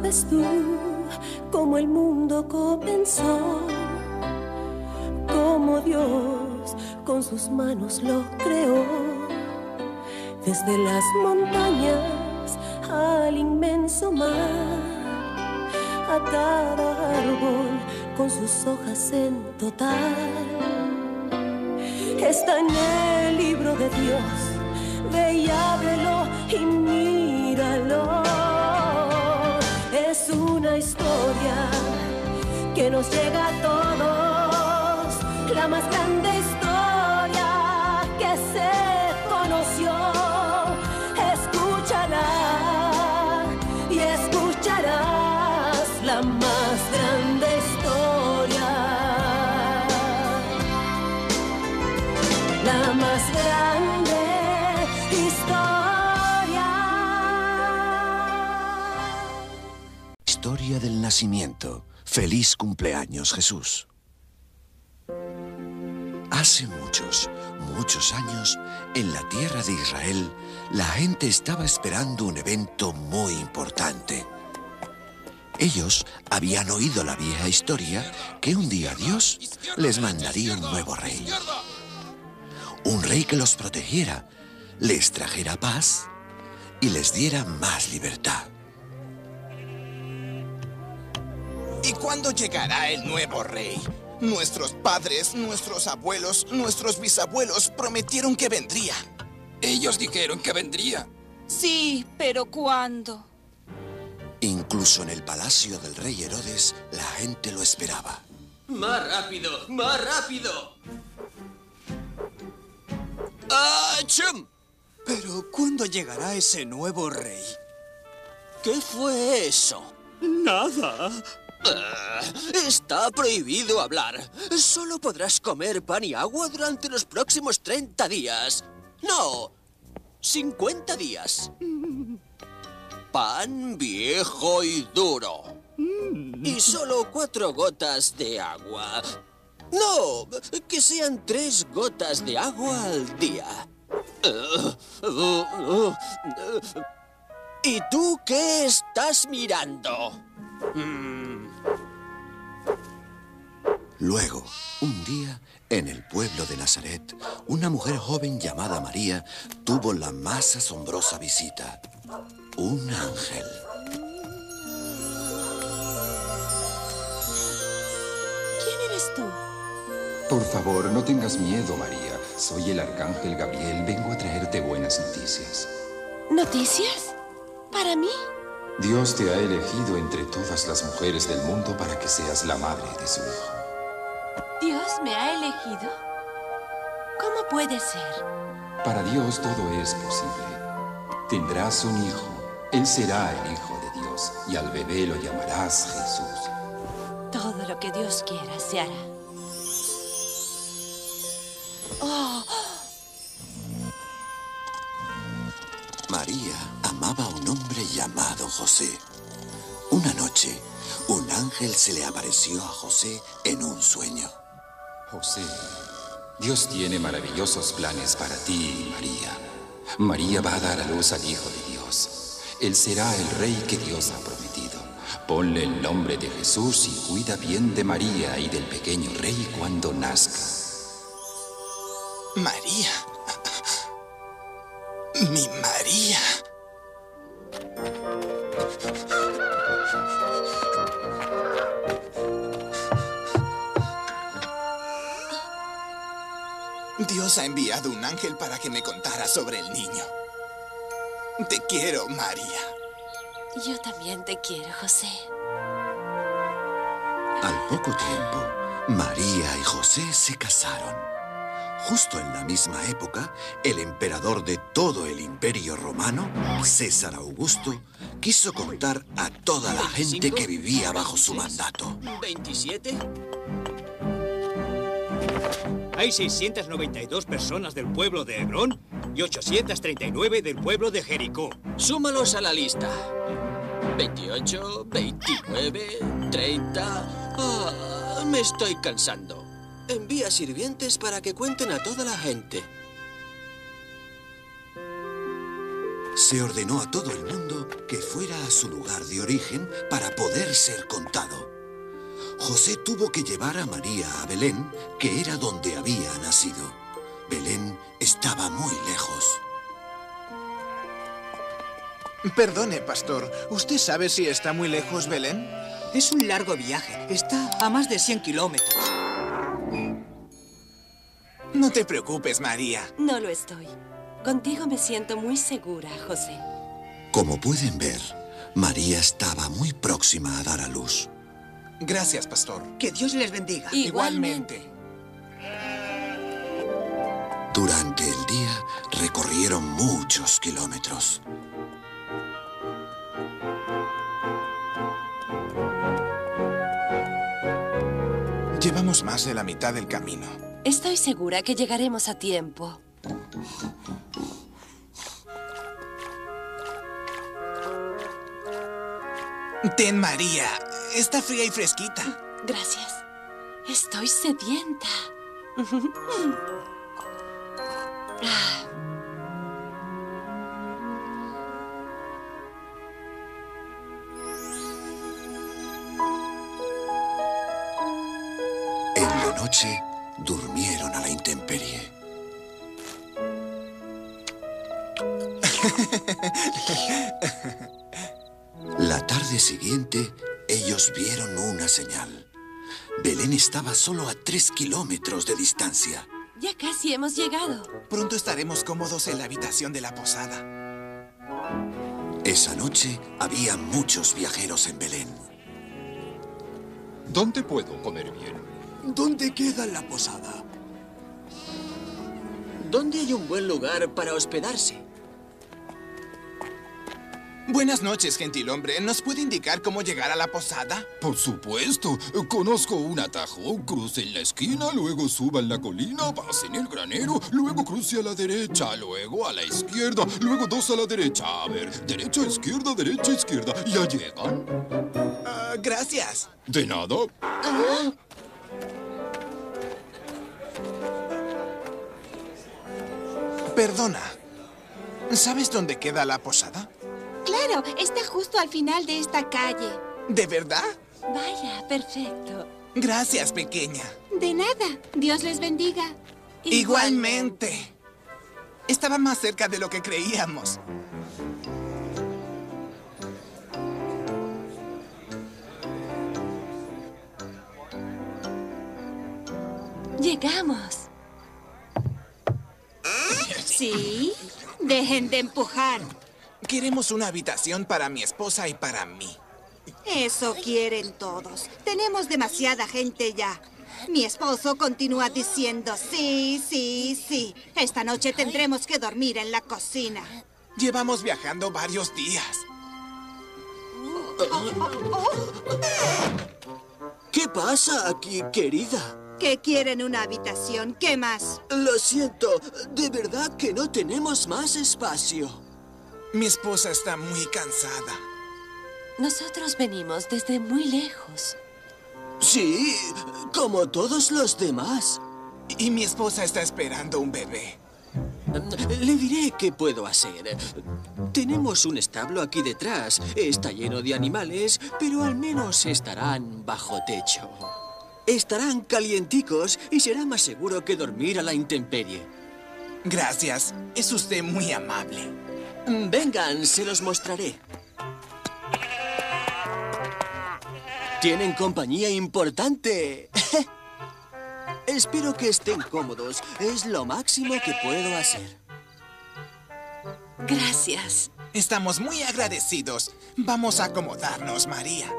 sabes tú cómo el mundo comenzó, cómo Dios con sus manos lo creó, desde las montañas al inmenso mar, a cada árbol con sus hojas en total. Está en el libro de Dios, ve y ábrelo y míralo. Historia que nos llega a todos, la más grande Feliz cumpleaños, Jesús. Hace muchos, muchos años, en la tierra de Israel, la gente estaba esperando un evento muy importante. Ellos habían oído la vieja historia que un día Dios les mandaría un nuevo rey. Un rey que los protegiera, les trajera paz y les diera más libertad. ¿Y cuándo llegará el nuevo rey? Nuestros padres, nuestros abuelos, nuestros bisabuelos prometieron que vendría. Ellos dijeron que vendría. Sí, pero ¿cuándo? Incluso en el palacio del rey Herodes, la gente lo esperaba. ¡Más rápido! ¡Más rápido! ¡Achum! Pero ¿cuándo llegará ese nuevo rey? ¿Qué fue eso? ¡Nada! Ah, está prohibido hablar. Solo podrás comer pan y agua durante los próximos 30 días. No, 50 días. Pan viejo y duro. Y solo cuatro gotas de agua. No, que sean tres gotas de agua al día. ¿Y tú qué estás mirando? Luego, un día, en el pueblo de Nazaret, una mujer joven llamada María tuvo la más asombrosa visita. Un ángel. ¿Quién eres tú? Por favor, no tengas miedo, María. Soy el arcángel Gabriel. Vengo a traerte buenas noticias. ¿Noticias? ¿Para mí? Dios te ha elegido entre todas las mujeres del mundo para que seas la madre de su hijo. ¿Dios me ha elegido? ¿Cómo puede ser? Para Dios todo es posible. Tendrás un hijo. Él será el hijo de Dios y al bebé lo llamarás Jesús. Todo lo que Dios quiera se hará. Oh, María amaba a un hombre llamado José. Una noche, un ángel se le apareció a José en un sueño. José, Dios tiene maravillosos planes para ti, María. María va a dar a luz al Hijo de Dios. Él será el rey que Dios ha prometido. Ponle el nombre de Jesús y cuida bien de María y del pequeño rey cuando nazca. María. Mi María. Dios ha enviado un ángel para que me contara sobre el niño. Te quiero, María. yo también te quiero, José. Al poco tiempo, María y José se casaron. Justo en la misma época, el emperador de todo el imperio romano, César Augusto, quiso contar a toda la gente que vivía bajo su mandato. ¿27? Hay 692 personas del pueblo de Hebrón y 839 del pueblo de Jericó. Súmalos a la lista. 28, 29, 30... Ah, me estoy cansando. Envía sirvientes para que cuenten a toda la gente. se ordenó a todo el mundo que fuera a su lugar de origen para poder ser contado. José tuvo que llevar a María a Belén, que era donde había nacido. Belén estaba muy lejos. Perdone, pastor. ¿Usted sabe si está muy lejos Belén? Es un largo viaje. Está a más de 100 kilómetros. No te preocupes, María. No lo estoy. Contigo me siento muy segura, José. Como pueden ver, María estaba muy próxima a dar a luz. Gracias, pastor. Que Dios les bendiga. Igualmente. Durante el día recorrieron muchos kilómetros. Llevamos más de la mitad del camino. Estoy segura que llegaremos a tiempo. Ten, María. Está fría y fresquita. Gracias. Estoy sedienta. En la noche durmieron a la intemperie. La tarde siguiente, ellos vieron una señal. Belén estaba solo a tres kilómetros de distancia. ya casi hemos llegado. Pronto estaremos cómodos en la habitación de la posada. Esa noche había muchos viajeros en Belén. ¿Dónde puedo comer bien? ¿Dónde queda la posada? ¿Dónde hay un buen lugar para hospedarse? Buenas noches, gentilhombre. ¿Nos puede indicar cómo llegar a la posada? Por supuesto. Conozco un atajo. Cruce en la esquina, luego suba en la colina, pase en el granero, luego cruce a la derecha, luego a la izquierda, luego dos a la derecha. A ver, derecha, izquierda, derecha, izquierda. ¿Ya llegan? Ah, gracias. De nada. Perdona. ¿Sabes dónde queda la posada? Claro, está justo al final de esta calle. ¿De verdad? Vaya, perfecto. Gracias, pequeña. De nada. Dios les bendiga. Igualmente. Estaba más cerca de lo que creíamos. Llegamos. Sí. Dejen de empujar. Queremos una habitación para mi esposa y para mí. Eso quieren todos. Tenemos demasiada gente ya. Mi esposo continúa diciendo sí, sí, sí. Esta noche tendremos que dormir en la cocina. Llevamos viajando varios días. ¿Qué pasa aquí, querida? Que quieren una habitación. ¿Qué más? Lo siento, de verdad que no tenemos más espacio. Mi esposa está muy cansada. Nosotros venimos desde muy lejos. Sí, como todos los demás. Y mi esposa está esperando un bebé. Le diré qué puedo hacer. Tenemos un establo aquí detrás. Está lleno de animales, pero al menos estarán bajo techo. Estarán calienticos y será más seguro que dormir a la intemperie. Gracias. Es usted muy amable. Vengan, se los mostraré. Tienen compañía importante. Espero que estén cómodos. Es lo máximo que puedo hacer. Gracias. Estamos muy agradecidos. Vamos a acomodarnos, María.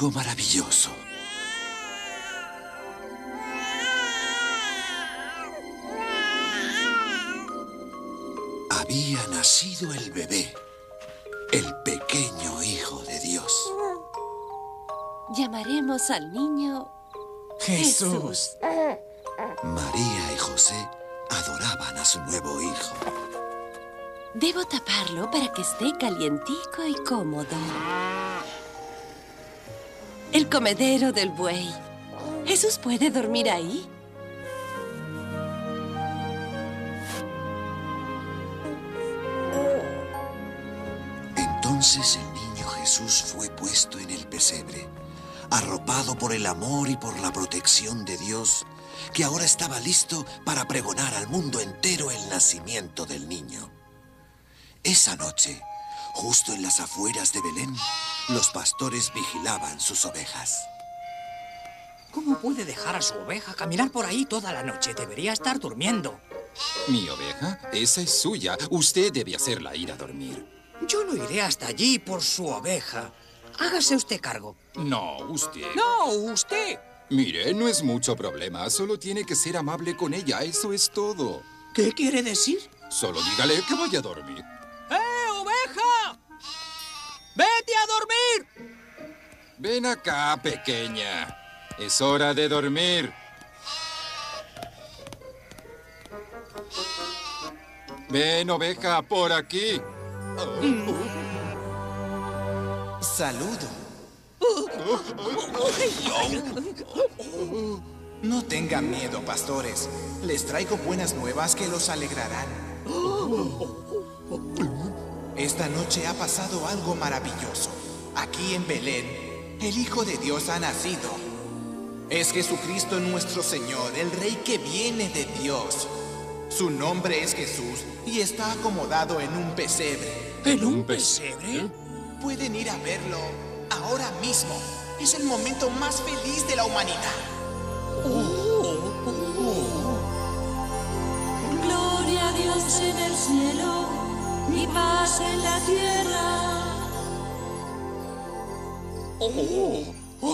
Algo maravilloso. había nacido el bebé, el pequeño hijo de Dios. Llamaremos al niño Jesús. María y José adoraban a su nuevo hijo. Debo taparlo para que esté calientico y cómodo. Comedero del buey. ¿Jesús puede dormir ahí? Entonces el niño Jesús fue puesto en el pesebre, arropado por el amor y por la protección de Dios, que ahora estaba listo para pregonar al mundo entero el nacimiento del niño. Esa noche, justo en las afueras de Belén, los pastores vigilaban sus ovejas. ¿Cómo puede dejar a su oveja caminar por ahí toda la noche? Debería estar durmiendo. ¿Mi oveja? Esa es suya. Usted debe hacerla ir a dormir. Yo no iré hasta allí por su oveja. Hágase usted cargo. No, usted. No, usted. Mire, no es mucho problema. Solo tiene que ser amable con ella. Eso es todo. ¿Qué quiere decir? Solo dígale que vaya a dormir. ¡Vete a dormir! Ven acá, pequeña. Es hora de dormir. Ven, oveja, por aquí. Saludo. No tengan miedo, pastores. Les traigo buenas nuevas que los alegrarán. Esta noche ha pasado algo maravilloso. Aquí en Belén, el Hijo de Dios ha nacido. Es Jesucristo nuestro Señor, el Rey que viene de Dios. Su nombre es Jesús y está acomodado en un pesebre. ¿En un pesebre? Pueden ir a verlo ahora mismo. Es el momento más feliz de la humanidad. Gloria a Dios en el cielo paz en la tierra.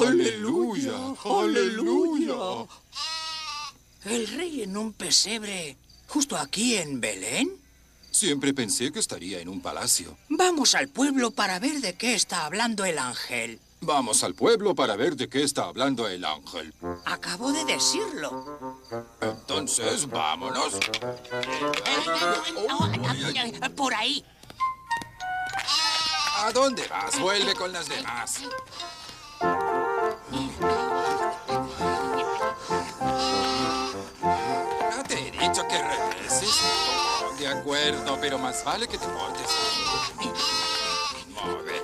¡Aleluya! ¡Aleluya! ¿El rey en un pesebre justo aquí en Belén? Siempre pensé que estaría en un palacio. Vamos al pueblo para ver de qué está hablando el ángel. Vamos al pueblo para ver de qué está hablando el ángel. Acabo de decirlo. Entonces, vámonos. Por ahí. ¿A dónde vas? Vuelve con las demás. ¿No te he dicho que regreses? De acuerdo, pero más vale que te portes. Oveja.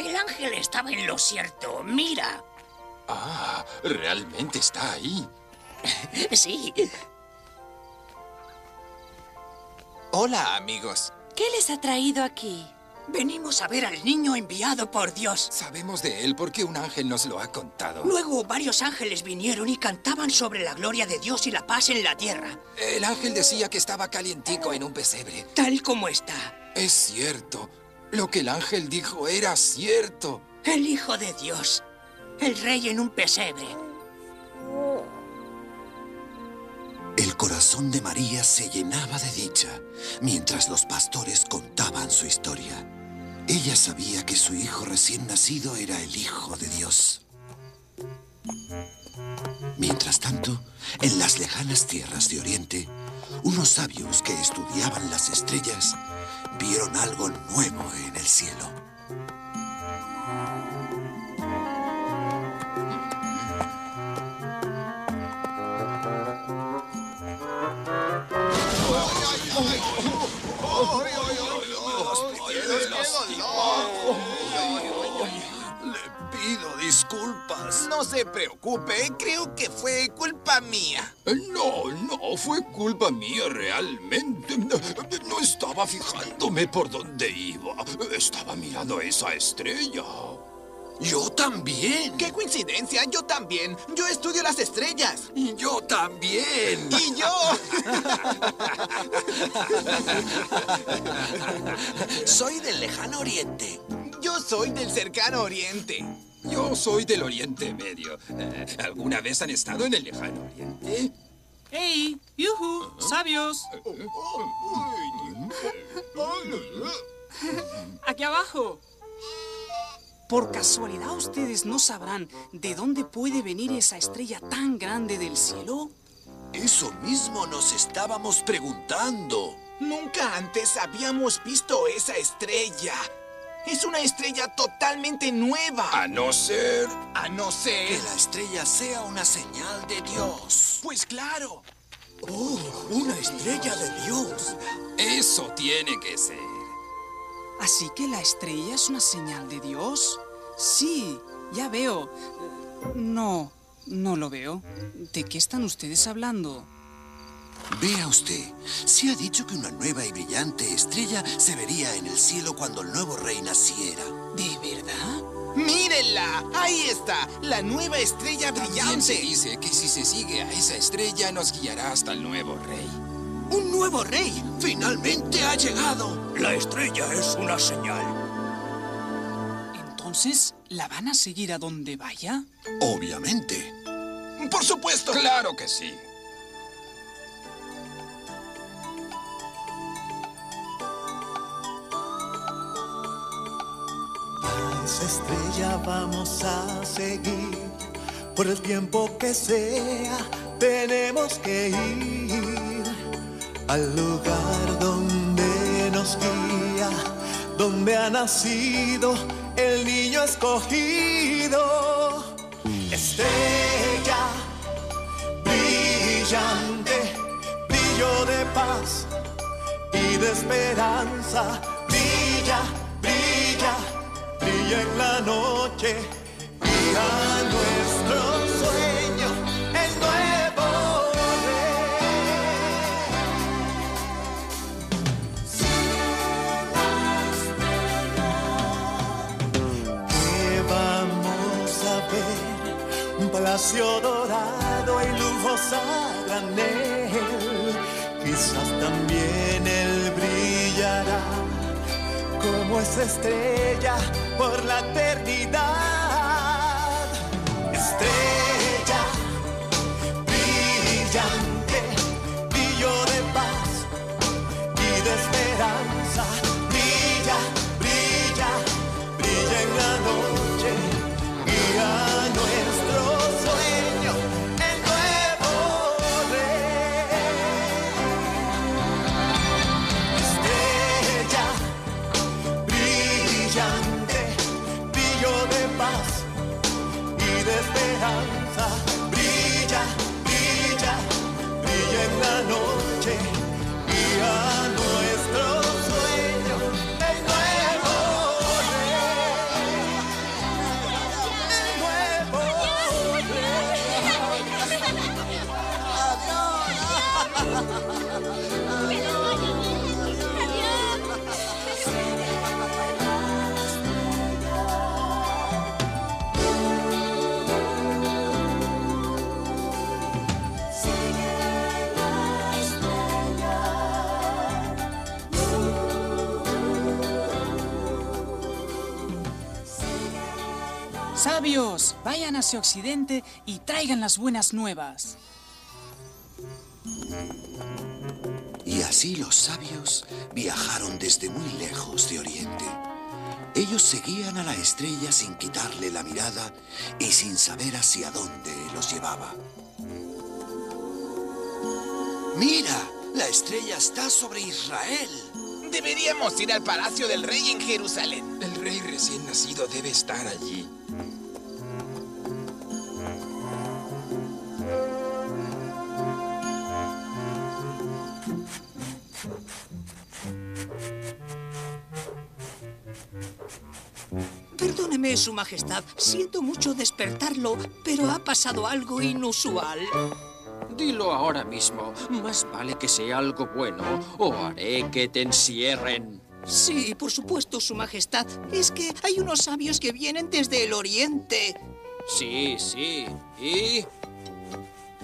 El ángel estaba en lo cierto. Mira. Ah, realmente está ahí. Sí. Hola, amigos. ¿Qué les ha traído aquí? Venimos a ver al niño enviado por Dios. Sabemos de él porque un ángel nos lo ha contado. Luego varios ángeles vinieron y cantaban sobre la gloria de Dios y la paz en la tierra. El ángel decía que estaba calientico en un pesebre. Tal como está. Es cierto. Lo que el ángel dijo era cierto. El Hijo de Dios. El rey en un pesebre. El corazón de María se llenaba de dicha mientras los pastores contaban su historia. Ella sabía que su hijo recién nacido era el Hijo de Dios. Mientras tanto, en las lejanas tierras de Oriente, unos sabios que estudiaban las estrellas vieron algo nuevo en el cielo. No se preocupe, creo que fue culpa mía. No, no, fue culpa mía realmente. No estaba fijándome por dónde iba. Estaba mirando esa estrella. Yo también. ¡Qué coincidencia! Yo también. Yo estudio las estrellas. Y yo también. ¡Y yo! Soy del lejano oriente. Yo soy del cercano oriente. Yo soy del Oriente Medio. Eh, ¿Alguna vez han estado en el lejano Oriente? ¡Hey! ¡Yuhu! ¡Sabios! ¡Aquí abajo! Por casualidad ustedes no sabrán de dónde puede venir esa estrella tan grande del cielo. Eso mismo nos estábamos preguntando. Nunca antes habíamos visto esa estrella. Es una estrella totalmente nueva. A no ser... A no ser... Que la estrella sea una señal de Dios. Pues claro. ¡Oh! ¡Una estrella de Dios! Eso tiene que ser. ¿Así que la estrella es una señal de Dios? Sí, ya veo. No, no lo veo. ¿De qué están ustedes hablando? Vea usted, se ha dicho que una nueva y brillante estrella se vería en el cielo cuando el nuevo rey naciera. ¿De verdad? ¡Mírenla! Ahí está, la nueva estrella También se brillante. dice que si se sigue a esa estrella nos guiará hasta el nuevo rey. ¡Un nuevo rey! ¡Finalmente ha llegado! La estrella es una señal. Entonces, ¿la van a seguir a donde vaya? Obviamente. Por supuesto. Claro que sí. Estrella vamos a seguir por el tiempo que sea. Tenemos que ir al lugar donde nos guía, donde ha nacido el niño escogido. Estrella brillante, brillo de paz y de esperanza. Brilla, brilla en la noche a nuestro sueño el nuevo rey. Que vamos a ver un palacio dorado y lujos a granel. Quizás también él brillará como esa estrella por la eternidad. Sabios, vayan hacia Occidente y traigan las buenas nuevas. Y así los sabios viajaron desde muy lejos de Oriente. Ellos seguían a la estrella sin quitarle la mirada y sin saber hacia dónde los llevaba. ¡Mira! La estrella está sobre Israel. Deberíamos ir al palacio del rey en Jerusalén. El rey recién nacido debe estar allí. Su Majestad. Siento mucho despertarlo, pero ha pasado algo inusual. Dilo ahora mismo. Más vale que sea algo bueno o haré que te encierren. Sí, por supuesto, Su Majestad. Es que hay unos sabios que vienen desde el oriente. Sí, sí. ¿Y?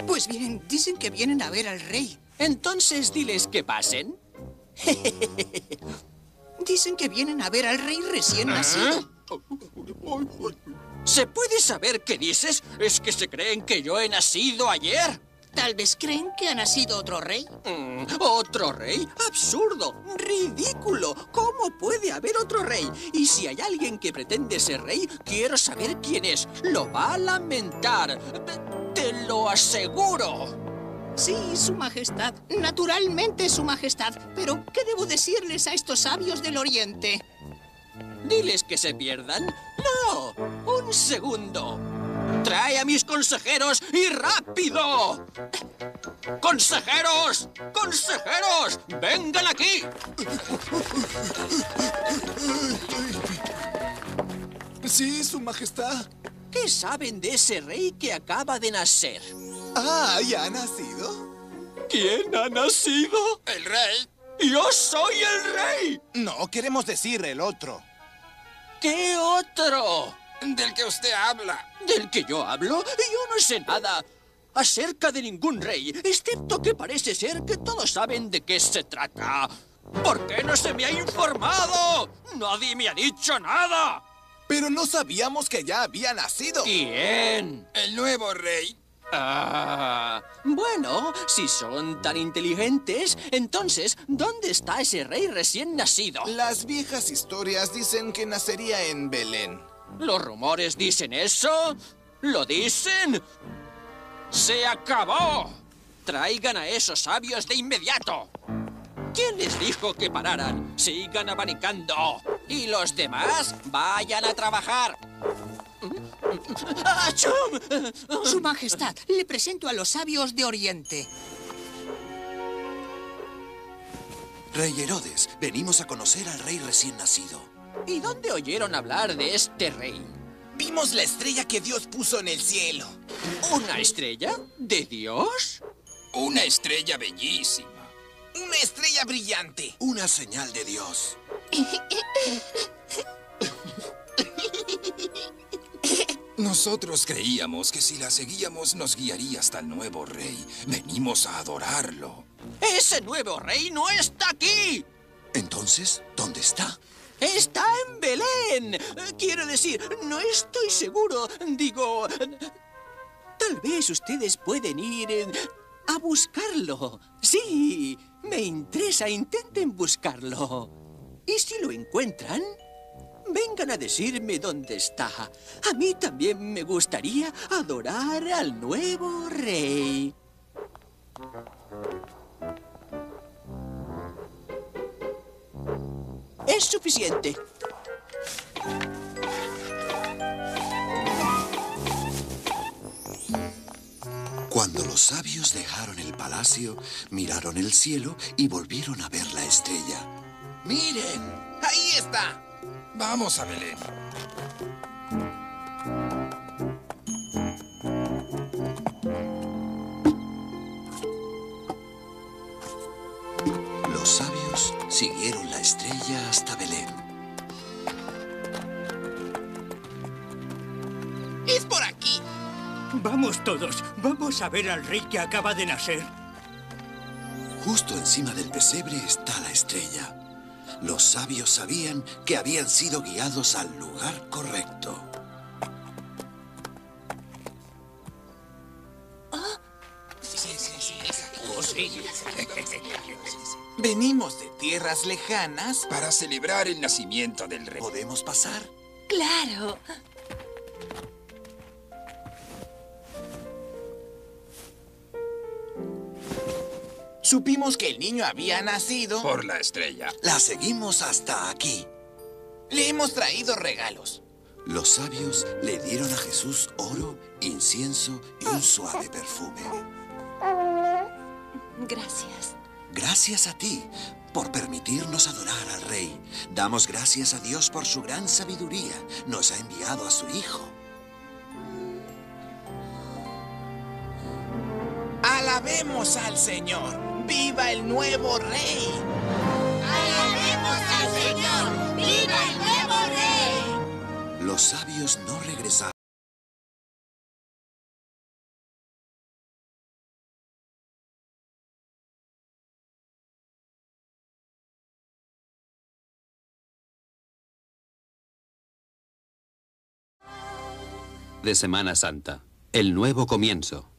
Pues bien, dicen que vienen a ver al rey. Entonces diles que pasen. Dicen que vienen a ver al rey recién nacido. ¿Se puede saber qué dices? ¿Es que se creen que yo he nacido ayer? Tal vez creen que ha nacido otro rey. Mm, ¿Otro rey? Absurdo, ridículo. ¿Cómo puede haber otro rey? Y si hay alguien que pretende ser rey, quiero saber quién es. Lo va a lamentar. Te lo aseguro. Sí, Su Majestad. Naturalmente, Su Majestad. Pero, ¿qué debo decirles a estos sabios del Oriente? ¿Diles que se pierdan? No. Un segundo. Trae a mis consejeros y rápido. ¡Consejeros! ¡Consejeros! ¡Vengan aquí! Sí, Su Majestad. ¿Qué saben de ese rey que acaba de nacer? Ah, ¿ya ha nacido? ¿Quién ha nacido? El rey. ¡Yo soy el rey! No, queremos decir el otro. ¿Qué otro? Del que usted habla. ¿Del que yo hablo? Yo no sé nada acerca de ningún rey, excepto que parece ser que todos saben de qué se trata. ¿Por qué no se me ha informado? Nadie me ha dicho nada. Pero no sabíamos que ya había nacido. ¿Quién? El nuevo rey. Ah, bueno, si son tan inteligentes, entonces, ¿dónde está ese rey recién nacido? Las viejas historias dicen que nacería en Belén. ¿Los rumores dicen eso? ¿Lo dicen? ¡Se acabó! Traigan a esos sabios de inmediato. ¿Quién les dijo que pararan? Sigan abanicando. Y los demás vayan a trabajar. ¡Achum! Su Majestad, le presento a los sabios de Oriente. Rey Herodes, venimos a conocer al rey recién nacido. ¿Y dónde oyeron hablar de este rey? Vimos la estrella que Dios puso en el cielo. ¿Una estrella? ¿De Dios? Una estrella bellísima. Una estrella brillante. Una señal de Dios. Nosotros creíamos que si la seguíamos nos guiaría hasta el nuevo rey. Venimos a adorarlo. ¡Ese nuevo rey no está aquí! Entonces, ¿dónde está? ¡Está en Belén! Quiero decir, no estoy seguro. Digo, tal vez ustedes pueden ir eh, a buscarlo. Sí, me interesa. Intenten buscarlo. Y si lo encuentran, vengan a decirme dónde está. A mí también me gustaría adorar al nuevo rey. Es suficiente. Cuando los sabios dejaron el palacio, miraron el cielo y volvieron a ver la estrella. ¡Miren! ¡Ahí está! Vamos a Belén. Los sabios siguieron la estrella hasta Belén. Vamos todos, vamos a ver al rey que acaba de nacer. Justo encima del pesebre está la estrella. Los sabios sabían que habían sido guiados al lugar correcto. Venimos de tierras lejanas. Para celebrar el nacimiento del rey. ¿Podemos pasar? Claro. Supimos que el niño había nacido. Por la estrella. La seguimos hasta aquí. Le hemos traído regalos. Los sabios le dieron a Jesús oro, incienso y un suave perfume. Gracias. Gracias a ti por permitirnos adorar al Rey. Damos gracias a Dios por su gran sabiduría. Nos ha enviado a su Hijo. Alabemos al Señor. ¡Viva el nuevo rey! ¡Alabemos al Señor! ¡Viva el nuevo rey! Los sabios no regresaron. de Semana Santa. El nuevo comienzo.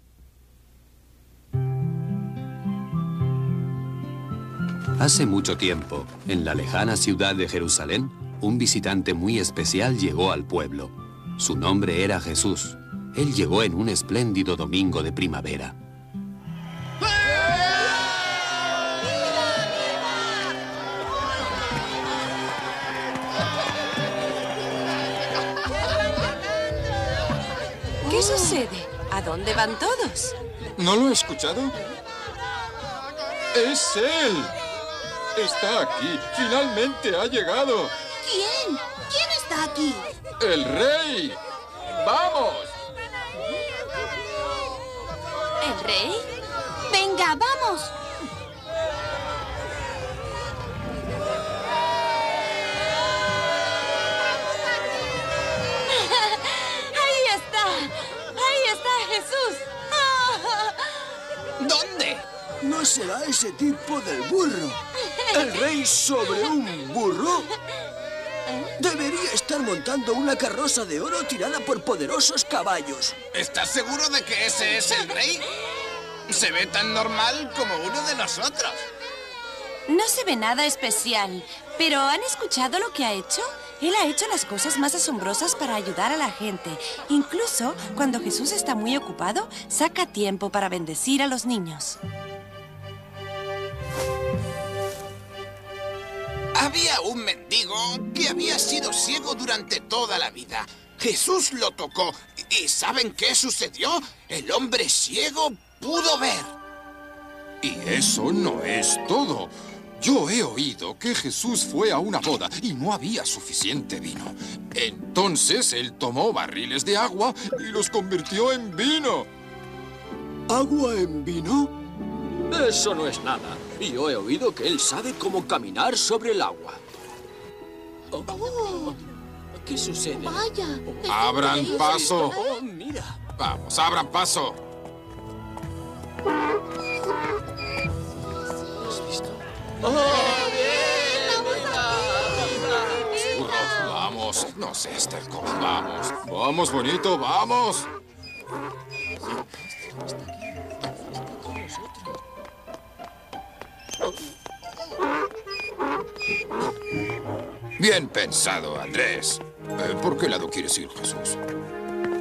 Hace mucho tiempo, en la lejana ciudad de Jerusalén, un visitante muy especial llegó al pueblo. Su nombre era Jesús. Él llegó en un espléndido domingo de primavera. ¿Qué sucede? ¿A dónde van todos? ¿No lo he escuchado? ¡Es él! Está aquí. Finalmente ha llegado. ¿Quién? ¿Quién está aquí? ¡El rey! ¡Vamos! ¿El rey? Venga, vamos. ¡Ahí está! ¡Ahí está Jesús! ¿Dónde? ¿No será ese tipo del burro? ¿El rey sobre un burro? Debería estar montando una carroza de oro tirada por poderosos caballos. ¿Estás seguro de que ese es el rey? Se ve tan normal como uno de nosotros. No se ve nada especial, pero ¿han escuchado lo que ha hecho? Él ha hecho las cosas más asombrosas para ayudar a la gente. Incluso cuando Jesús está muy ocupado, saca tiempo para bendecir a los niños. Había un mendigo que había sido ciego durante toda la vida. Jesús lo tocó. ¿Y saben qué sucedió? El hombre ciego pudo ver. Y eso no es todo. Yo he oído que Jesús fue a una boda y no había suficiente vino. Entonces él tomó barriles de agua y los convirtió en vino. ¿Agua en vino? Eso no es nada. Y yo he oído que él sabe cómo caminar sobre el agua. Oh, ¿Qué sucede? Vaya. ¡Abran paso! Oh, mira. Vamos, abran paso. Burro, vamos. No seas terco. Vamos. Vamos, bonito, vamos. Bien pensado, Andrés. Eh, ¿Por qué lado quieres ir, Jesús?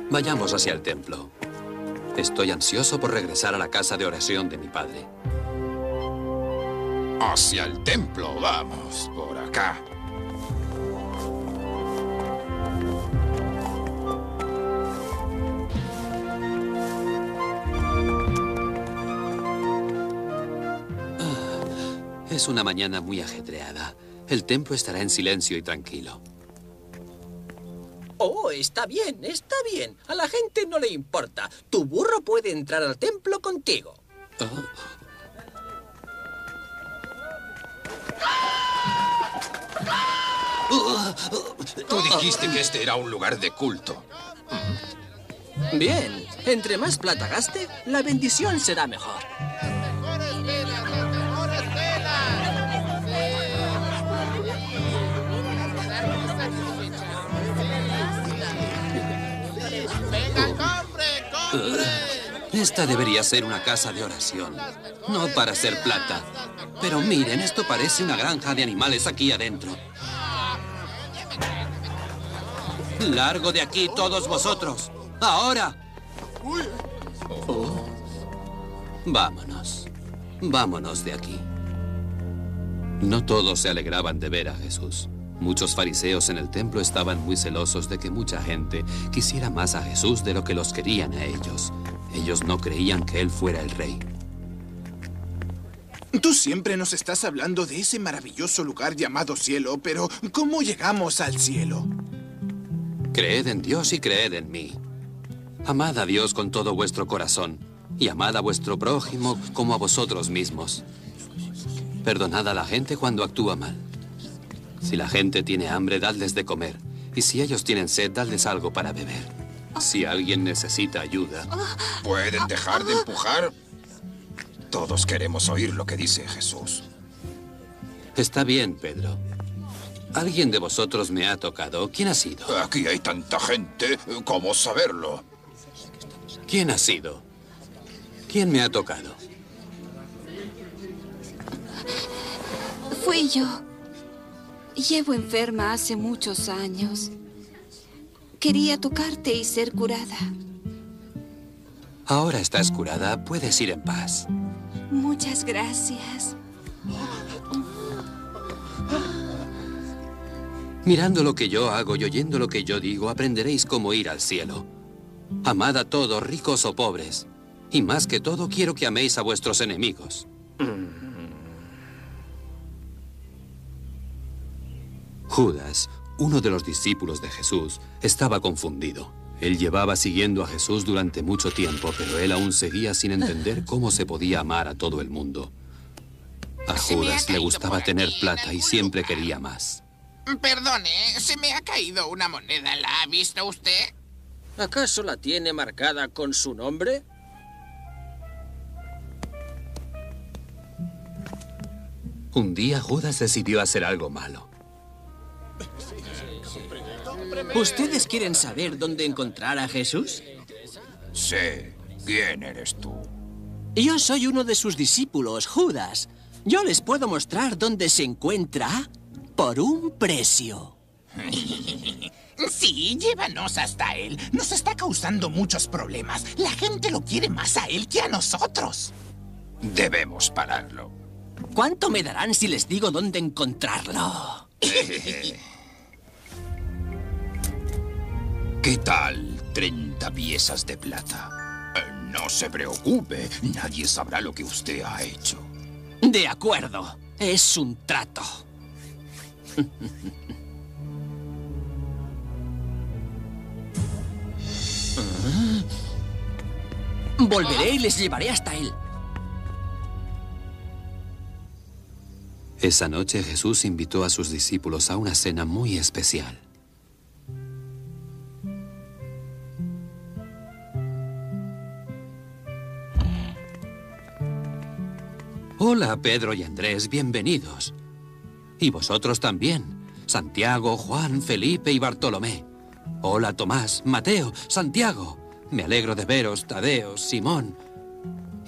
Vayamos hacia el templo. Estoy ansioso por regresar a la casa de oración de mi padre. Hacia el templo, vamos, por acá. Es una mañana muy ajetreada. El templo estará en silencio y tranquilo. Oh, está bien, está bien. A la gente no le importa. Tu burro puede entrar al templo contigo. Tú dijiste que este era un lugar de culto. Bien, entre más plata gaste, la bendición será mejor. Esta debería ser una casa de oración, no para hacer plata. Pero miren, esto parece una granja de animales aquí adentro. Largo de aquí todos vosotros. Ahora. Oh. Vámonos. Vámonos de aquí. No todos se alegraban de ver a Jesús. Muchos fariseos en el templo estaban muy celosos de que mucha gente quisiera más a Jesús de lo que los querían a ellos. Ellos no creían que él fuera el rey. Tú siempre nos estás hablando de ese maravilloso lugar llamado cielo, pero ¿cómo llegamos al cielo? Creed en Dios y creed en mí. Amad a Dios con todo vuestro corazón y amad a vuestro prójimo como a vosotros mismos. Perdonad a la gente cuando actúa mal. Si la gente tiene hambre, dadles de comer. Y si ellos tienen sed, dadles algo para beber. Si alguien necesita ayuda, ¿Pueden dejar de empujar? Todos queremos oír lo que dice Jesús. está bien, Pedro. Alguien de vosotros me ha tocado. ¿Quién ha sido? Aquí hay tanta gente. ¿Cómo saberlo? ¿Quién ha sido? ¿Quién me ha tocado? Fui yo. Llevo enferma hace muchos años. Quería tocarte y ser curada. Ahora estás curada, puedes ir en paz. Muchas gracias. Mirando lo que yo hago y oyendo lo que yo digo, aprenderéis cómo ir al cielo. Amad a todos, ricos o pobres. Y más que todo, quiero que améis a vuestros enemigos. Judas, uno de los discípulos de Jesús, estaba confundido. Él llevaba siguiendo a Jesús durante mucho tiempo, pero él aún seguía sin entender cómo se podía amar a todo el mundo. A Judas le gustaba tener plata y siempre quería más. Perdone, se me ha caído una moneda. ¿La ha visto usted? ¿Acaso la tiene marcada con su nombre? Un día Judas decidió hacer algo malo. ¿Ustedes quieren saber dónde encontrar a Jesús? Sí. ¿Quién eres tú? Yo soy uno de sus discípulos, Judas. Yo les puedo mostrar dónde se encuentra por un precio. Sí, llévanos hasta él. Nos está causando muchos problemas. La gente lo quiere más a él que a nosotros. Debemos pararlo. ¿Cuánto me darán si les digo dónde encontrarlo? ¿Qué tal 30 piezas de plata? Eh, No se preocupe, nadie sabrá lo que usted ha hecho. De acuerdo. Es un trato. Volveré y les llevaré hasta él. Esa noche Jesús invitó a sus discípulos a una cena muy especial. Hola, Pedro y Andrés, bienvenidos. Y vosotros también, Santiago, Juan, Felipe y Bartolomé. Hola, Tomás, Mateo, Santiago. Me alegro de veros, Tadeo, Simón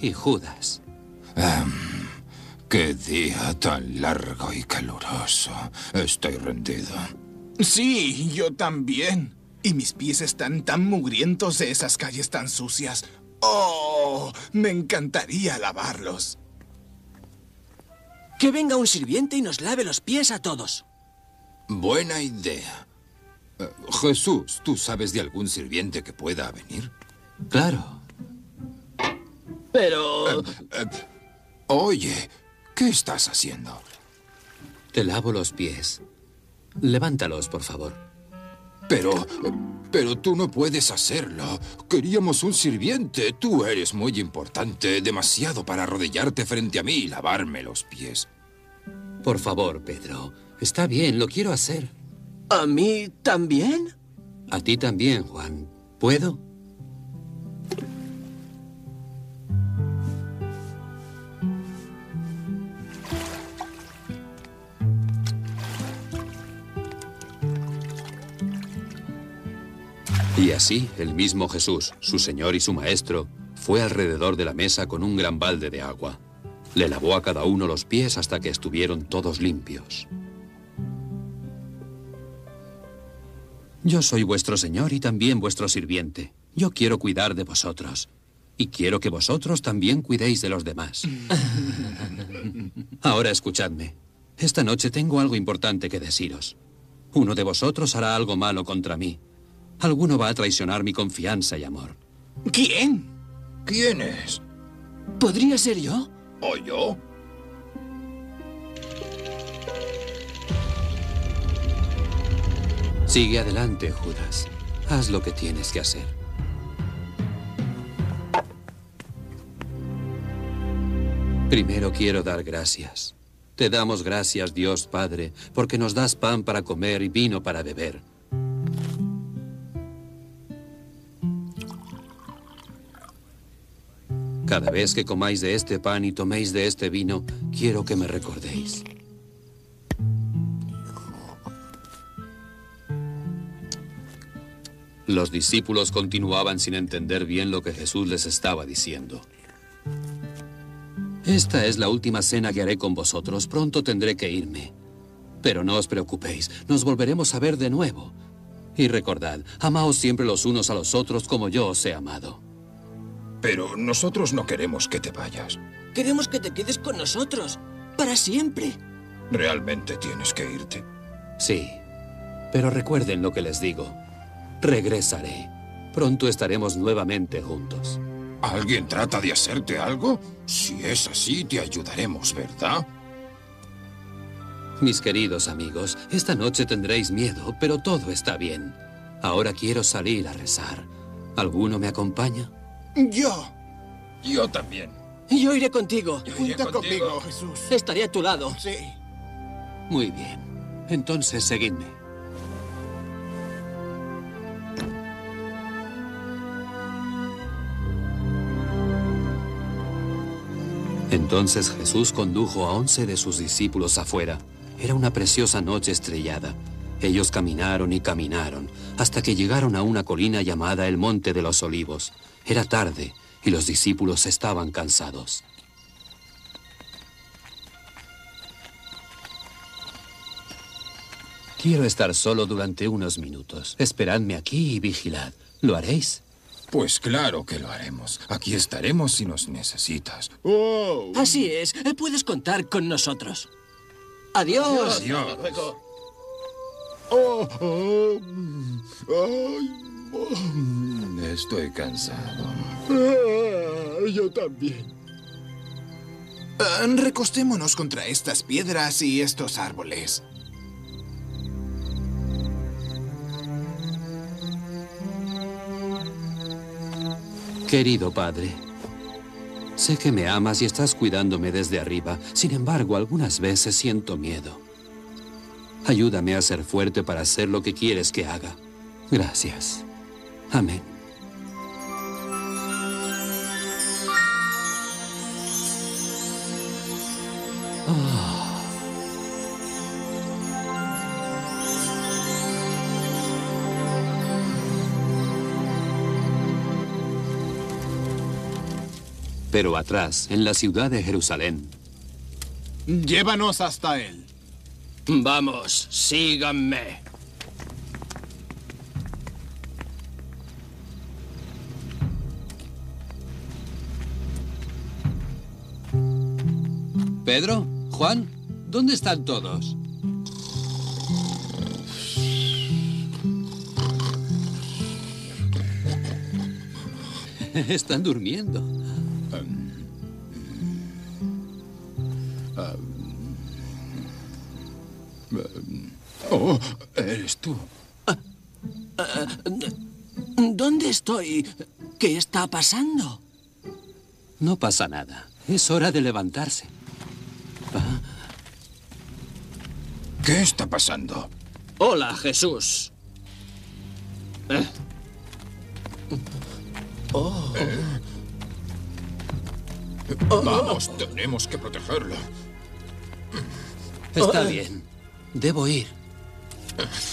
y Judas. Em, qué día tan largo y caluroso. Estoy rendido. Sí, yo también. Y mis pies están tan mugrientos de esas calles tan sucias. Oh, me encantaría lavarlos. Que venga un sirviente y nos lave los pies a todos. Buena idea. Eh, Jesús, ¿tú sabes de algún sirviente que pueda venir? Claro. Pero... oye, ¿qué estás haciendo? Te lavo los pies. Levántalos, por favor. Pero... Pero tú no puedes hacerlo. Queríamos un sirviente. Tú eres muy importante, demasiado para arrodillarte frente a mí y lavarme los pies. Por favor, Pedro. Está bien, lo quiero hacer. ¿A mí también? A ti también, Juan. ¿Puedo? Y así, el mismo Jesús, su Señor y su Maestro, fue alrededor de la mesa con un gran balde de agua. Le lavó a cada uno los pies hasta que estuvieron todos limpios. Yo soy vuestro Señor y también vuestro sirviente. Yo quiero cuidar de vosotros. Y quiero que vosotros también cuidéis de los demás. Ahora escuchadme. Esta noche tengo algo importante que deciros. Uno de vosotros hará algo malo contra mí. Alguno va a traicionar mi confianza y amor. ¿Quién? ¿Quién es? ¿Podría ser yo? ¿O yo? Sigue adelante, Judas. Haz lo que tienes que hacer. Primero quiero dar gracias. Te damos gracias, Dios Padre, porque nos das pan para comer y vino para beber. Cada vez que comáis de este pan y toméis de este vino, quiero que me recordéis. Los discípulos continuaban sin entender bien lo que Jesús les estaba diciendo. Esta es la última cena que haré con vosotros. Pronto tendré que irme. Pero no os preocupéis, nos volveremos a ver de nuevo. Y recordad, amaos siempre los unos a los otros como yo os he amado. Pero nosotros no queremos que te vayas. Queremos que te quedes con nosotros. Para siempre. ¿Realmente tienes que irte? Sí. Pero recuerden lo que les digo. Regresaré. Pronto estaremos nuevamente juntos. ¿Alguien trata de hacerte algo? Si es así, te ayudaremos, ¿verdad? Mis queridos amigos, esta noche tendréis miedo, pero todo está bien. Ahora quiero salir a rezar. ¿Alguno me acompaña? Yo. Yo también. Yo iré contigo. Cuenta conmigo, Jesús. Estaré a tu lado. Sí. Muy bien. Entonces, seguidme. Entonces Jesús condujo a once de sus discípulos afuera. Era una preciosa noche estrellada. Ellos caminaron y caminaron hasta que llegaron a una colina llamada el Monte de los Olivos. Era tarde y los discípulos estaban cansados. Quiero estar solo durante unos minutos. Esperadme aquí y vigilad. ¿Lo haréis? Pues claro que lo haremos. Aquí estaremos si nos necesitas. Así es. Puedes contar con nosotros. Adiós. Adiós. Oh, oh, mm, ay, Estoy cansado. ah, yo también. Ah, recostémonos contra estas piedras y estos árboles. Querido padre, sé que me amas y estás cuidándome desde arriba. Sin embargo, algunas veces siento miedo. Ayúdame a ser fuerte para hacer lo que quieres que haga. Gracias. Amén. Ah. Pero atrás, en la ciudad de Jerusalén, Llévanos hasta él. Vamos, síganme. Pedro, Juan, ¿dónde están todos? Están durmiendo. Oh, eres tú. ¿Dónde estoy? ¿Qué está pasando? no pasa nada. Es hora de levantarse. ¿Qué está pasando? Hola, Jesús. Eh, Oh. Vamos, tenemos que protegerla. Está bien. Debo ir.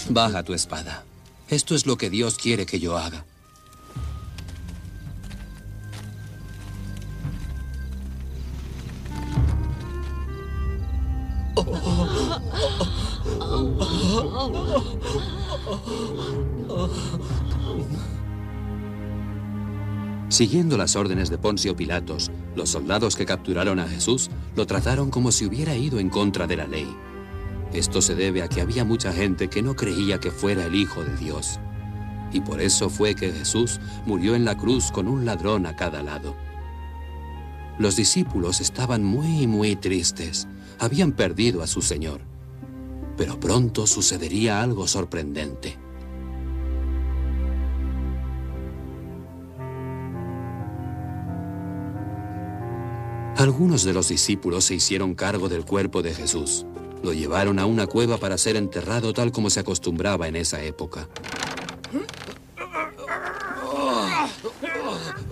Baja tu espada. Esto es lo que Dios quiere que yo haga. Siguiendo las órdenes de Poncio Pilatos, los soldados que capturaron a Jesús lo trataron como si hubiera ido en contra de la ley. Esto se debe a que había mucha gente que no creía que fuera el Hijo de Dios. Y por eso fue que Jesús murió en la cruz con un ladrón a cada lado. Los discípulos estaban muy, muy tristes. Habían perdido a su Señor. Pero pronto sucedería algo sorprendente. Algunos de los discípulos se hicieron cargo del cuerpo de Jesús. Lo llevaron a una cueva para ser enterrado tal como se acostumbraba en esa época.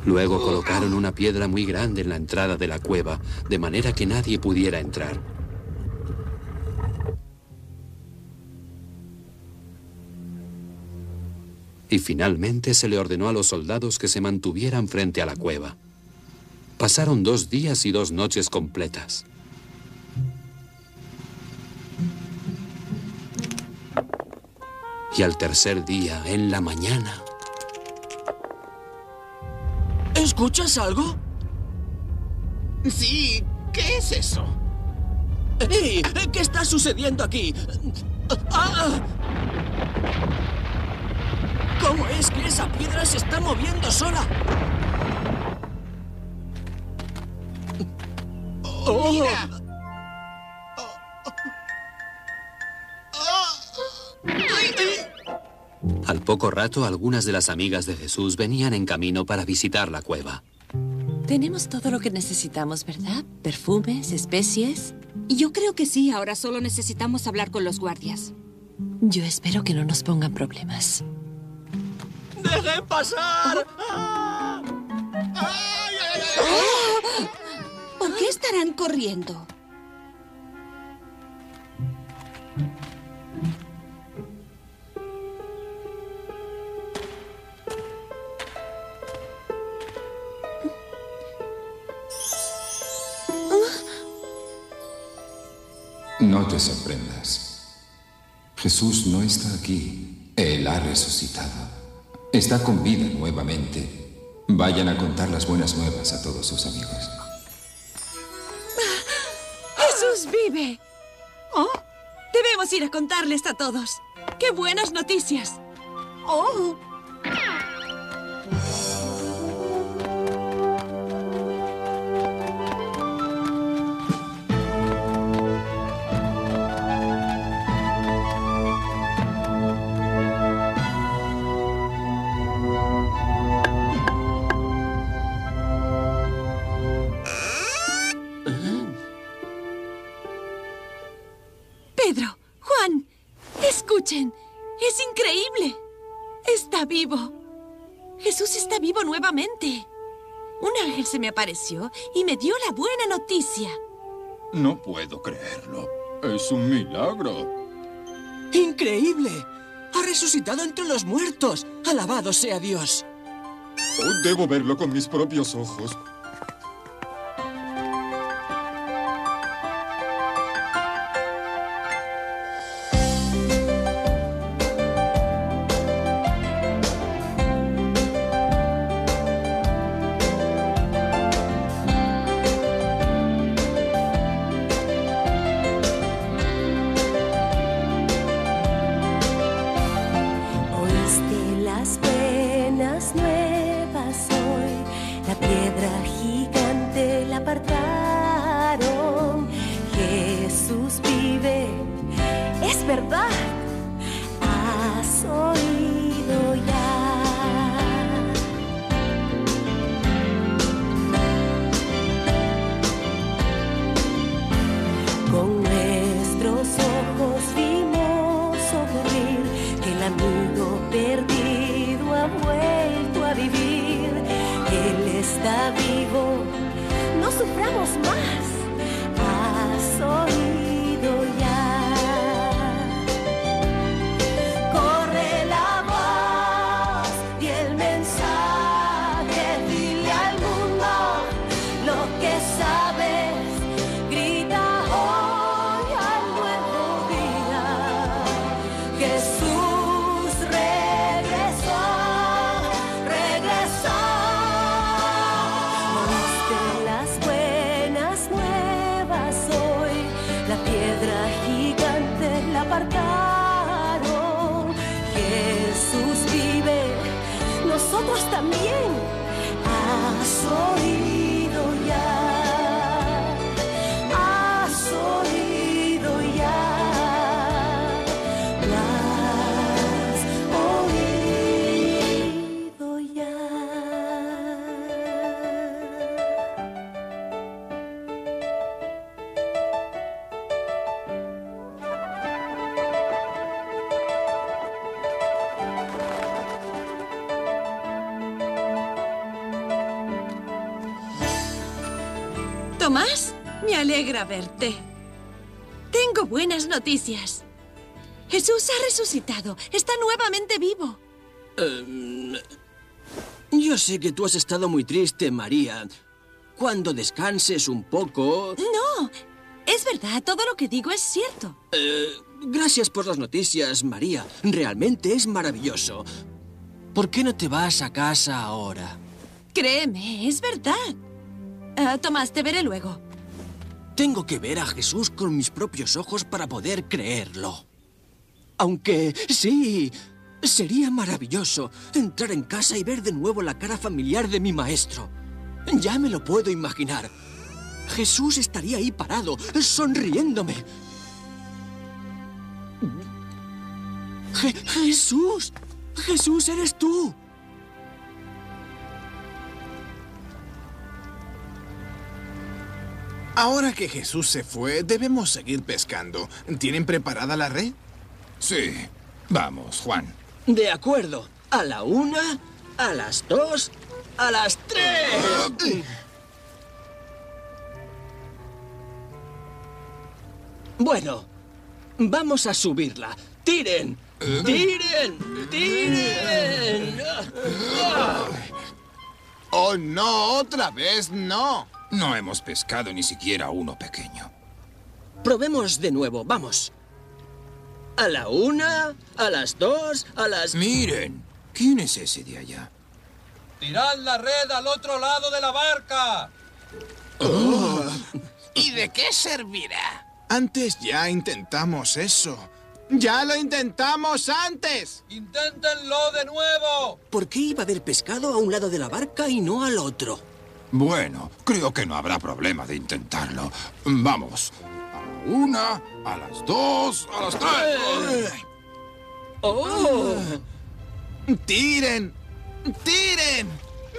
Luego colocaron una piedra muy grande en la entrada de la cueva, de manera que nadie pudiera entrar. Y finalmente se le ordenó a los soldados que se mantuvieran frente a la cueva. Pasaron dos días y dos noches completas. Y al tercer día, en la mañana, ¿Escuchas algo? Sí, ¿qué es eso? ¿Qué está sucediendo aquí? ¡Ah! ¿Cómo es que esa piedra se está moviendo sola? ¡Oh! Mira. al poco rato algunas de las amigas de Jesús venían en camino para visitar la cueva. Tenemos todo lo que necesitamos, ¿verdad? Perfumes, especies. Yo creo que sí, ahora solo necesitamos hablar con los guardias. Yo espero que no nos pongan problemas. ¡Dejen pasar! ¿Por qué estarán corriendo? No te sorprendas. Jesús no está aquí. Él ha resucitado. Está con vida nuevamente. Vayan a contar las buenas nuevas a todos sus amigos. ¡Jesús vive! ¡Oh! Debemos ir a contarles a todos. ¡Qué buenas noticias! ¡Oh! Apareció y me dio la buena noticia. No puedo creerlo. Es un milagro. ¡Increíble! Ha resucitado entre los muertos. Alabado sea Dios. Oh, debo verlo con mis propios ojos. Alegra verte. Tengo buenas noticias. Jesús ha resucitado. Está nuevamente vivo. Em, yo sé que tú has estado muy triste, María. cuando descanses un poco... No, es verdad, todo lo que digo es cierto. Eh, gracias por las noticias, María. Realmente es maravilloso. ¿Por qué no te vas a casa ahora? Créeme, es verdad. Ah, Tomás, te veré luego. Tengo que ver a Jesús con mis propios ojos para poder creerlo. Aunque, sí, sería maravilloso entrar en casa y ver de nuevo la cara familiar de mi maestro. Ya me lo puedo imaginar. Jesús estaría ahí parado, sonriéndome. Je- Jesús, Jesús, eres tú. Ahora que Jesús se fue, debemos seguir pescando. ¿Tienen preparada la red? Sí. Vamos, Juan. De acuerdo. A la una, a las dos, a las tres. Bueno, vamos a subirla. ¡Tiren! ¡Tiren! ¡Tiren! ¡Oh, no! ¡Otra vez no! No hemos pescado ni siquiera uno pequeño. Probemos de nuevo, vamos. A la una, a las dos, a las... Miren, ¿quién es ese de allá? ¡Tirad la red al otro lado de la barca! ¿Y de qué servirá? Antes ya intentamos eso. ¡Ya lo intentamos antes! ¡Inténtenlo de nuevo! ¿Por qué iba a haber pescado a un lado de la barca y no al otro? Bueno, creo que no habrá problema de intentarlo. Vamos. A la una, a las dos, a las tres. ¡Oh! ¡Tiren! ¡Tiren!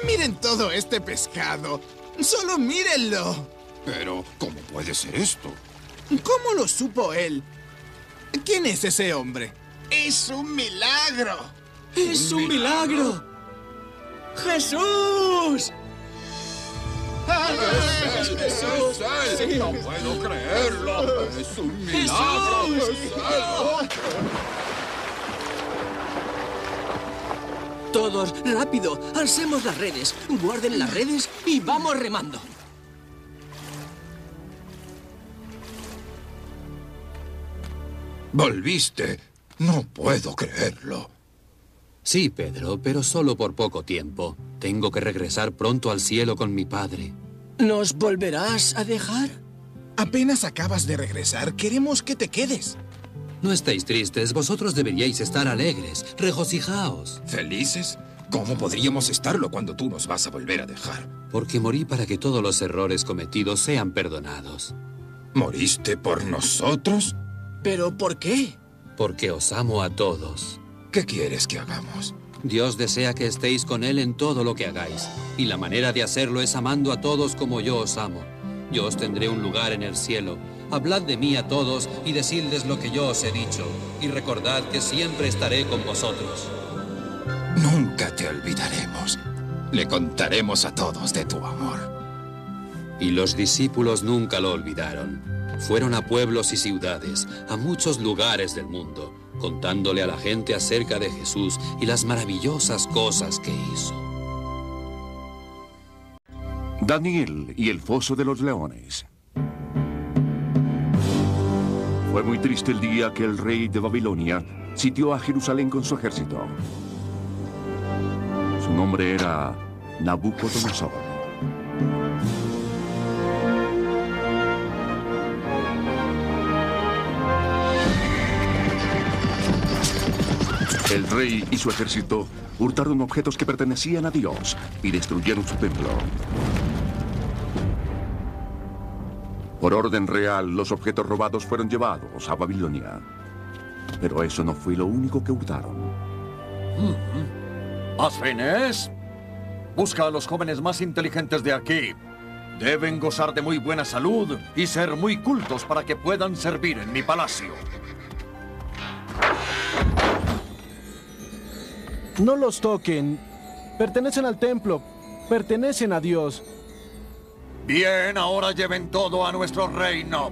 ¡Miren todo este pescado! ¡Solo mírenlo! Pero, ¿cómo puede ser esto? ¿Cómo lo supo él? ¿Quién es ese hombre? ¡Es un milagro! ¡Es un milagro! ¡Jesús! ¡No puedo creerlo! ¡Es un milagro! Todos, rápido, alcemos las redes, guarden las redes y vamos remando. Volviste. No puedo creerlo. Sí, Pedro, pero solo por poco tiempo. Tengo que regresar pronto al cielo con mi padre. ¿Nos volverás a dejar? Apenas acabas de regresar. Queremos que te quedes. No estéis tristes, vosotros deberíais estar alegres. Regocijaos. ¿Felices? ¿Cómo podríamos estarlo cuando tú nos vas a volver a dejar? Porque morí para que todos los errores cometidos sean perdonados. ¿Moriste por nosotros? ¿Pero por qué? Porque os amo a todos. ¿Qué quieres que hagamos? Dios desea que estéis con Él en todo lo que hagáis. Y la manera de hacerlo es amando a todos como yo os amo. Yo os tendré un lugar en el cielo. Hablad de mí a todos y decidles lo que yo os he dicho. Y recordad que siempre estaré con vosotros. Nunca te olvidaremos. Le contaremos a todos de tu amor. Y los discípulos nunca lo olvidaron. Fueron a pueblos y ciudades, a muchos lugares del mundo, contándole a la gente acerca de Jesús y las maravillosas cosas que hizo. Daniel y el foso de los leones. Fue muy triste el día que el rey de Babilonia sitió a Jerusalén con su ejército. Su nombre era Nabucodonosor. El rey y su ejército hurtaron objetos que pertenecían a Dios y destruyeron su templo. Por orden real, los objetos robados fueron llevados a Babilonia. Pero eso no fue lo único que hurtaron. ¿Asfines? Busca a los jóvenes más inteligentes de aquí. Deben gozar de muy buena salud y ser muy cultos para que puedan servir en mi palacio. No los toquen. Pertenecen al templo. Pertenecen a Dios. Bien, ahora lleven todo a nuestro reino.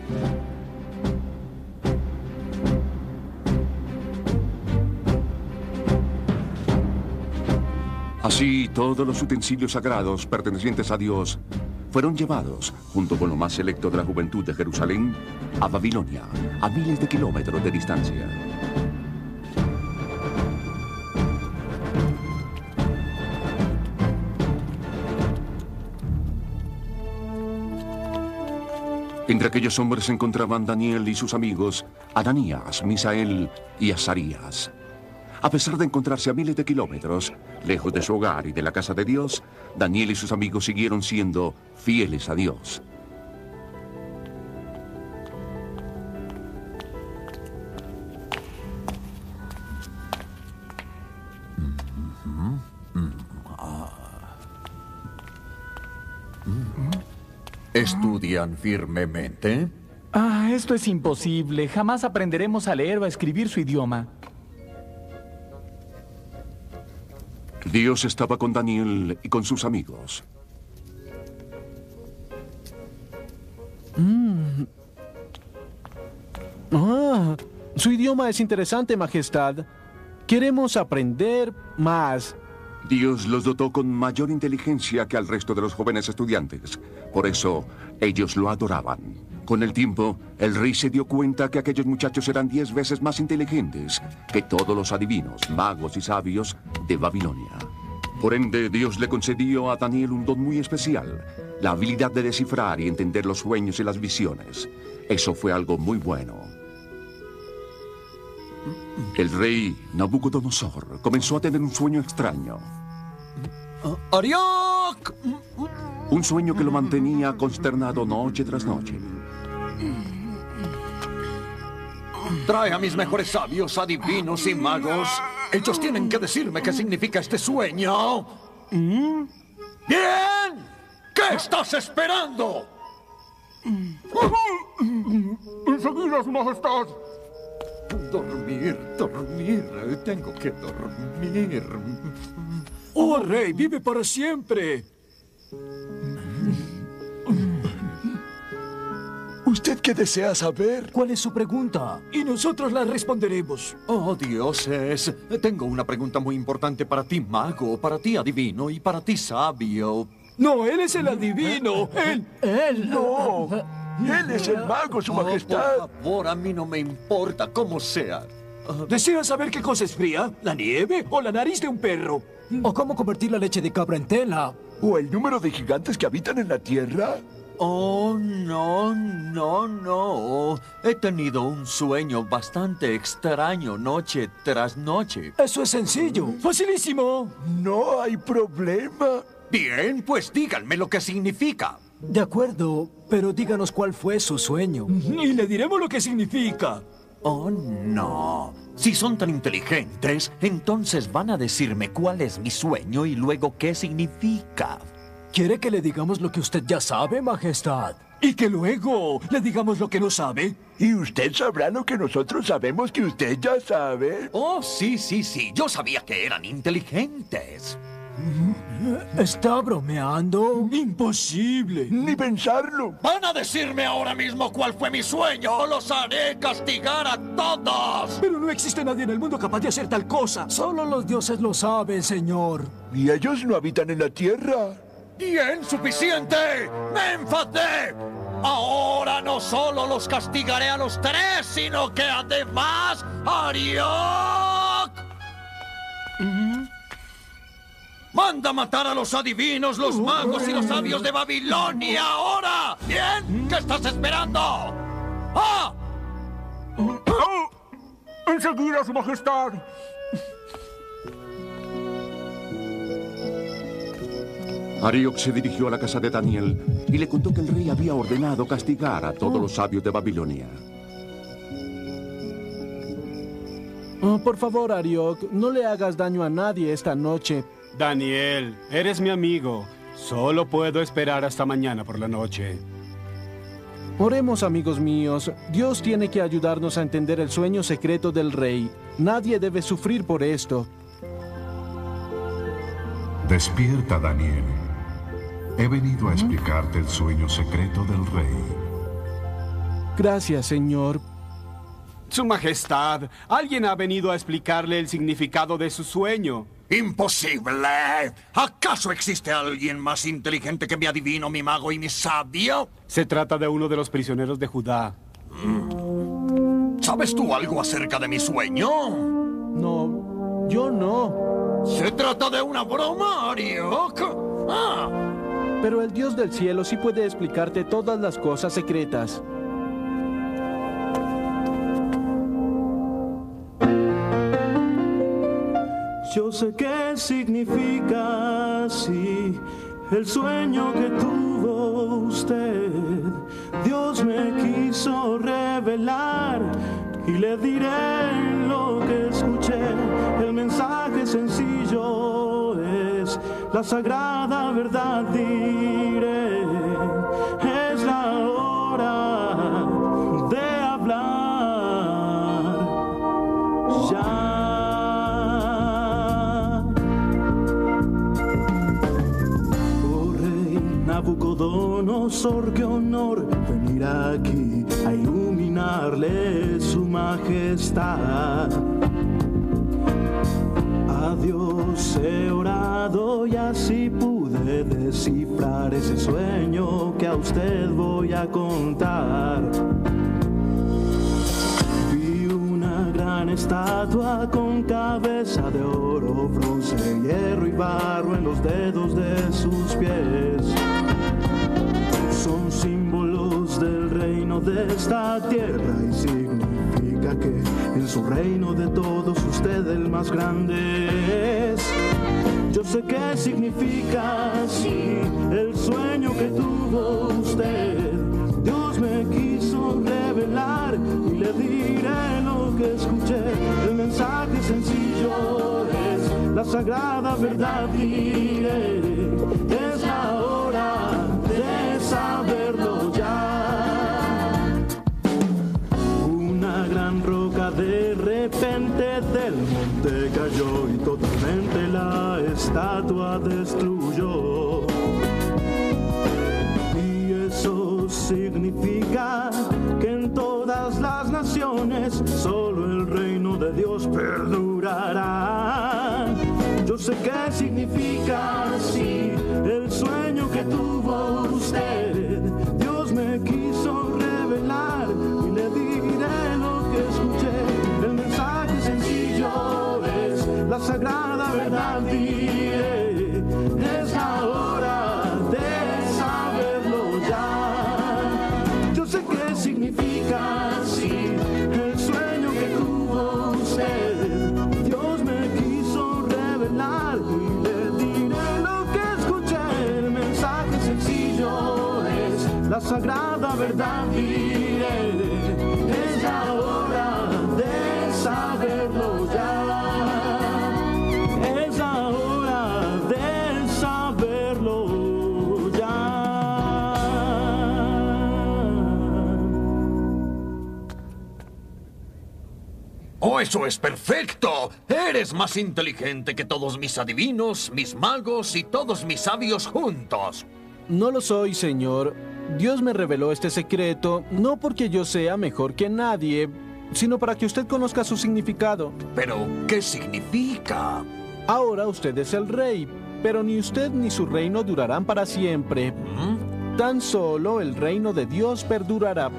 Así, todos los utensilios sagrados pertenecientes a Dios fueron llevados, junto con lo más selecto de la juventud de Jerusalén, a Babilonia, a miles de kilómetros de distancia. Entre aquellos hombres se encontraban Daniel y sus amigos, Ananías, Misael y Azarías. A pesar de encontrarse a miles de kilómetros, lejos de su hogar y de la casa de Dios, Daniel y sus amigos siguieron siendo fieles a Dios. ¿Estudian firmemente? Ah, esto es imposible. Jamás aprenderemos a leer o a escribir su idioma. Dios estaba con Daniel y con sus amigos. Mm. Ah, su idioma es interesante, Majestad. Queremos aprender más. Dios los dotó con mayor inteligencia que al resto de los jóvenes estudiantes. Por eso, ellos lo adoraban. Con el tiempo, el rey se dio cuenta que aquellos muchachos eran diez veces más inteligentes que todos los adivinos, magos y sabios de Babilonia. Por ende, Dios le concedió a Daniel un don muy especial, la habilidad de descifrar y entender los sueños y las visiones. Eso fue algo muy bueno. El rey Nabucodonosor comenzó a tener un sueño extraño. ¡Ariok! Un sueño que lo mantenía consternado noche tras noche. Trae a mis mejores sabios, adivinos y magos. Ellos tienen que decirme qué significa este sueño. ¿Bien? ¿Qué estás esperando? Enseguida, Su Majestad. Dormir, dormir. Tengo que dormir. ¡Oh, rey, vive para siempre! ¿Usted qué desea saber? ¿Cuál es su pregunta? Y nosotros la responderemos. Oh, dioses. Tengo una pregunta muy importante para ti, mago, para ti, adivino, y para ti, sabio. No, él es el adivino. Él. Él. No. Él es el mago, Su Oh, Majestad. por favor, a mí no me importa cómo sea. ¿Desea saber qué cosa es fría? ¿La nieve o la nariz de un perro? ¿O cómo convertir la leche de cabra en tela? ¿O el número de gigantes que habitan en la Tierra? Oh, no, no, no. He tenido un sueño bastante extraño noche tras noche. Eso es sencillo. Facilísimo. No hay problema. Bien, pues díganme lo que significa. De acuerdo, pero díganos cuál fue su sueño. Y le diremos lo que significa. Oh, no. Si son tan inteligentes, entonces van a decirme cuál es mi sueño y luego qué significa. ¿Quiere que le digamos lo que usted ya sabe, Majestad? Y que luego le digamos lo que no sabe. Y usted sabrá lo que nosotros sabemos que usted ya sabe. Oh, sí, sí, sí. Yo sabía que eran inteligentes. ¿Está bromeando? Imposible. Ni pensarlo. ¿Van a decirme ahora mismo cuál fue mi sueño o los haré castigar a todos? Pero no existe nadie en el mundo capaz de hacer tal cosa. Solo los dioses lo saben, señor. ¿Y ellos no habitan en la tierra? Bien, suficiente. Me enfadé. Ahora no solo los castigaré a los tres, sino que además Ariok. Manda matar a los adivinos, los magos y los sabios de Babilonia ahora. Bien, ¿qué estás esperando? ¡Ah! Enseguida, Su Majestad. Arioc se dirigió a la casa de Daniel y le contó que el rey había ordenado castigar a todos los sabios de Babilonia. Oh, por favor, Ariok, no le hagas daño a nadie esta noche. Daniel, eres mi amigo. Solo puedo esperar hasta mañana por la noche. Oremos, amigos míos. Dios tiene que ayudarnos a entender el sueño secreto del rey. Nadie debe sufrir por esto. Despierta, Daniel. He venido a explicarte el sueño secreto del rey. Gracias, Señor. Su Majestad, alguien ha venido a explicarle el significado de su sueño. ¡Imposible! ¿Acaso existe alguien más inteligente que mi adivino, mi mago y mi sabio? Se trata de uno de los prisioneros de Judá. ¿Sabes tú algo acerca de mi sueño? No, yo no. ¿Se trata de una broma, Ariok? Ah, Pero el Dios del cielo sí puede explicarte todas las cosas secretas. Yo sé qué significa, sí, el sueño que tuvo usted. Dios me quiso revelar y le diré lo que escuché. El mensaje sencillo es la sagrada verdad, diré. Nabucodonosor, qué honor venir aquí a iluminarle su majestad. A Dios he orado y así pude descifrar ese sueño que a usted voy a contar. Vi una gran estatua con cabeza de oro, bronce, hierro y barro en los dedos de sus pies. De esta tierra y significa que en su reino de todos usted el más grande es. Yo sé qué significa, sí, el sueño que tuvo usted. Dios me quiso revelar y le diré lo que escuché. El mensaje sencillo es la sagrada verdad, diré. Es la hora de saberlo de repente del monte cayó y totalmente la estatua destruyó. Y eso significa que en todas las naciones solo el reino de Dios perdurará. Yo sé qué significa, sí, el sueño que tuvo usted. Sagrada verdad, diré. Es la hora de saberlo ya. Es la hora de saberlo ya. ¡Oh, eso es perfecto! Eres más inteligente que todos mis adivinos, mis magos y todos mis sabios juntos. No lo soy, Señor. Dios me reveló este secreto no porque yo sea mejor que nadie, sino para que usted conozca su significado. Pero, ¿qué significa? Ahora usted es el rey, pero ni usted ni su reino durarán para siempre. Tan solo el reino de Dios perdurará.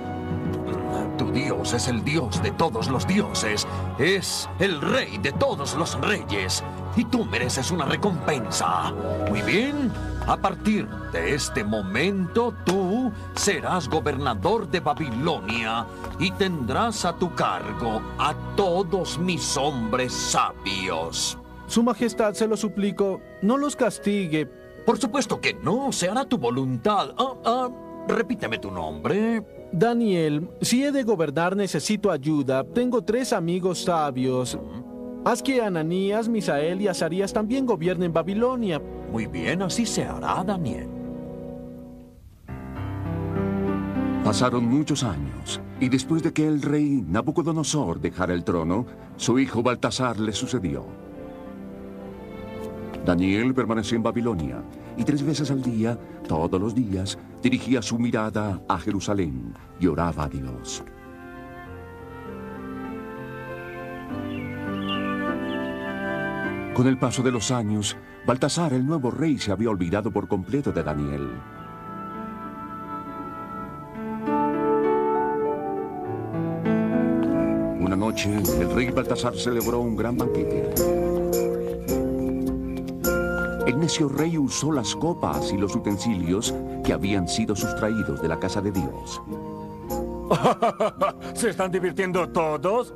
Tu Dios es el Dios de todos los dioses, es el rey de todos los reyes, y tú mereces una recompensa. Muy bien, a partir de este momento tú serás gobernador de Babilonia y tendrás a tu cargo a todos mis hombres sabios. Su Majestad, se lo suplico, no los castigue. Por supuesto que no, se hará tu voluntad. Ah, ah, repíteme tu nombre. Daniel, si he de gobernar necesito ayuda. Tengo tres amigos sabios. Haz que Ananías, Misael y Azarías también gobiernen Babilonia. Muy bien, así se hará, Daniel. Pasaron muchos años, y después de que el rey Nabucodonosor dejara el trono, su hijo Baltasar le sucedió. Daniel permaneció en Babilonia, y tres veces al día, todos los días, dirigía su mirada a Jerusalén y oraba a Dios. Con el paso de los años, Baltasar, el nuevo rey, se había olvidado por completo de Daniel. Una noche, el rey Baltasar celebró un gran banquete. El necio rey usó las copas y los utensilios que habían sido sustraídos de la casa de Dios. ¿Se están divirtiendo todos?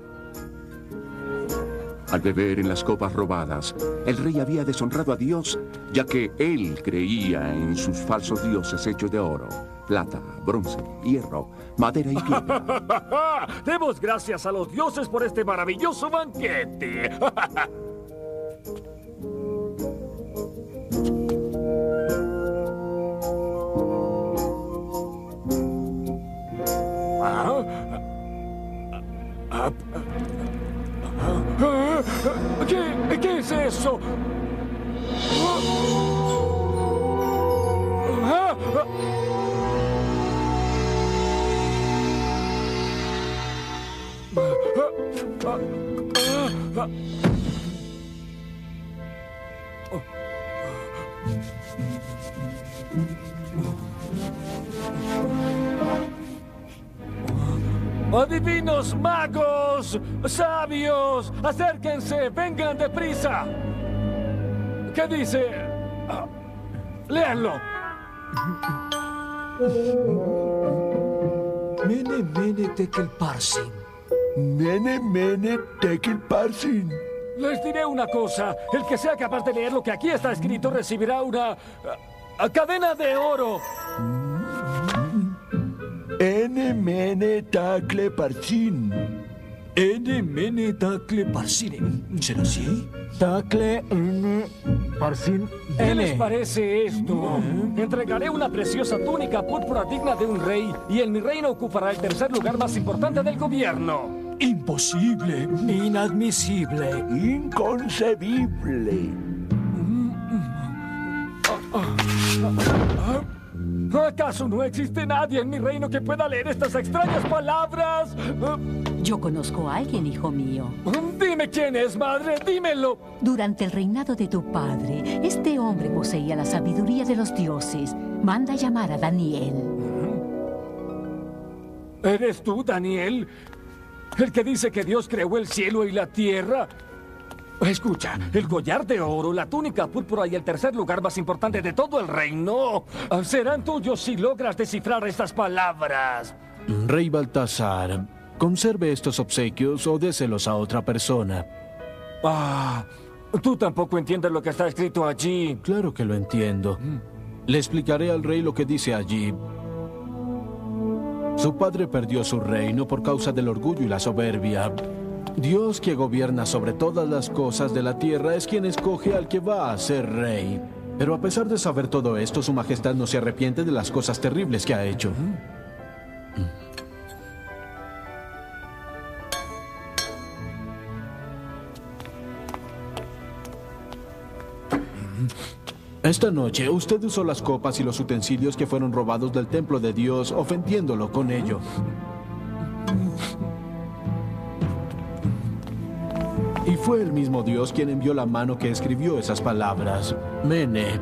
Al beber en las copas robadas, el rey había deshonrado a Dios, ya que él creía en sus falsos dioses hechos de oro, plata, bronce, hierro, madera y piedra. Demos gracias a los dioses por este maravilloso banquete. ¿Qué, ¿Qué es eso? ¡Adivinos magos! ¡Sabios! ¡Acérquense! ¡Vengan deprisa! ¿Qué dice? Ah, Léanlo. Mene, mene, tekel, parsin. Mene, mene, tekel, parsin. Les diré una cosa. El que sea capaz de leer lo que aquí está escrito recibirá una ah, cadena de oro. Ene, mene, tacle, parsin. Ene, mene, tacle, parsin. ¿Será así? Tacle, ene, parsin. ¿Qué les parece esto? Entregaré una preciosa túnica púrpura digna de un rey y en mi reino ocupará el tercer lugar más importante del gobierno. Imposible, inadmisible, inconcebible. ¿Acaso no existe nadie en mi reino que pueda leer estas extrañas palabras? Yo conozco a alguien, hijo mío. Dime quién es, madre, dímelo. Durante el reinado de tu padre, este hombre poseía la sabiduría de los dioses. Manda llamar a Daniel. ¿Eres tú, Daniel? ¿El que dice que Dios creó el cielo y la tierra? Escucha, el collar de oro, la túnica púrpura y el tercer lugar más importante de todo el reino serán tuyos si logras descifrar estas palabras. Rey Baltasar, conserve estos obsequios o déselos a otra persona. Ah, tú tampoco entiendes lo que está escrito allí. Claro que lo entiendo. Le explicaré al rey lo que dice allí. Su padre perdió su reino por causa del orgullo y la soberbia. Dios que gobierna sobre todas las cosas de la tierra es quien escoge al que va a ser rey. Pero a pesar de saber todo esto, su majestad no se arrepiente de las cosas terribles que ha hecho. Esta noche usted usó las copas y los utensilios que fueron robados del templo de Dios, ofendiéndolo con ello. Y fue el mismo Dios quien envió la mano que escribió esas palabras. Mene.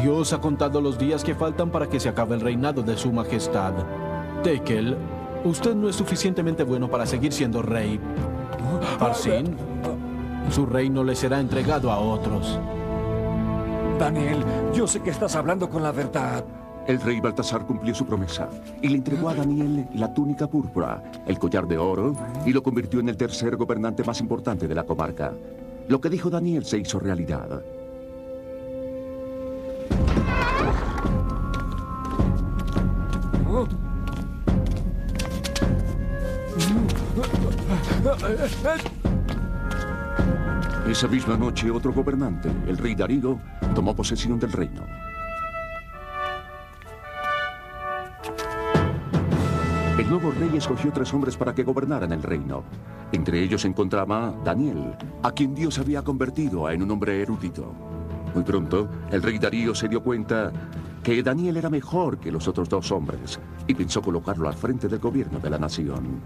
Dios ha contado los días que faltan para que se acabe el reinado de su majestad. Tekel, usted no es suficientemente bueno para seguir siendo rey. Parsin, su reino le será entregado a otros. Daniel, yo sé que estás hablando con la verdad. El rey Baltasar cumplió su promesa y le entregó a Daniel la túnica púrpura, el collar de oro y lo convirtió en el tercer gobernante más importante de la comarca. Lo que dijo Daniel se hizo realidad. Esa misma noche, otro gobernante, el rey Darío, tomó posesión del reino. Nuevo rey escogió tres hombres para que gobernaran el reino. Entre ellos se encontraba Daniel, a quien Dios había convertido en un hombre erudito. Muy pronto, el rey Darío se dio cuenta que Daniel era mejor que los otros dos hombres y pensó colocarlo al frente del gobierno de la nación.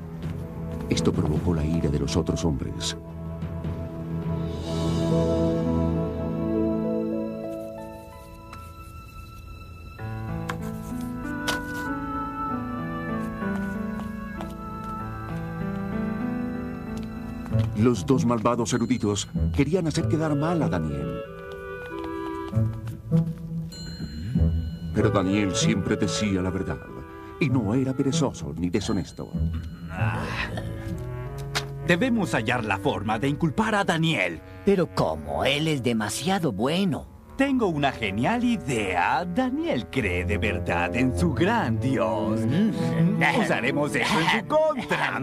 Esto provocó la ira de los otros hombres. Los dos malvados eruditos querían hacer quedar mal a Daniel. Pero Daniel siempre decía la verdad. Y no era perezoso ni deshonesto. Debemos hallar la forma de inculpar a Daniel. Pero ¿cómo? Él es demasiado bueno. Tengo una genial idea. Daniel cree de verdad en su gran Dios. Usaremos eso en su contra.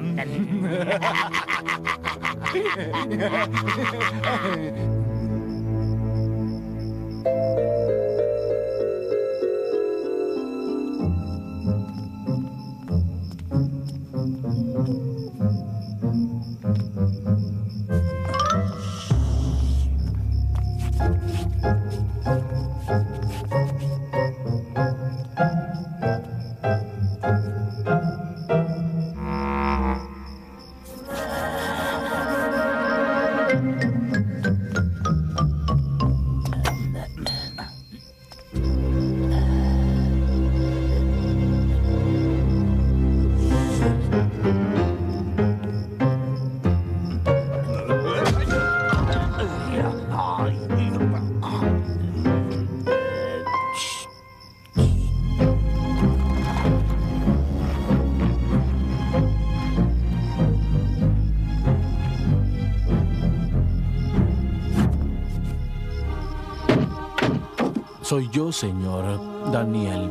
Soy yo, señor Daniel.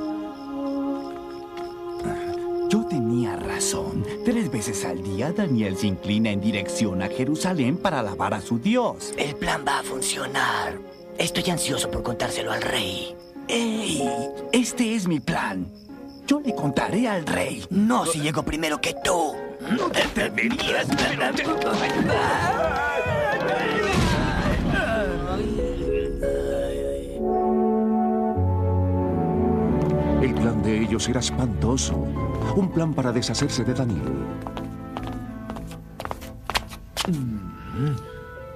Yo tenía razón. Tres veces al día Daniel se inclina en dirección a Jerusalén para alabar a su Dios. El plan va a funcionar. Estoy ansioso por contárselo al rey. ¡Ey! Este es mi plan. Yo le contaré al rey. No, si llego primero que tú. No te atreverías. El plan de ellos era espantoso. Un plan para deshacerse de Daniel.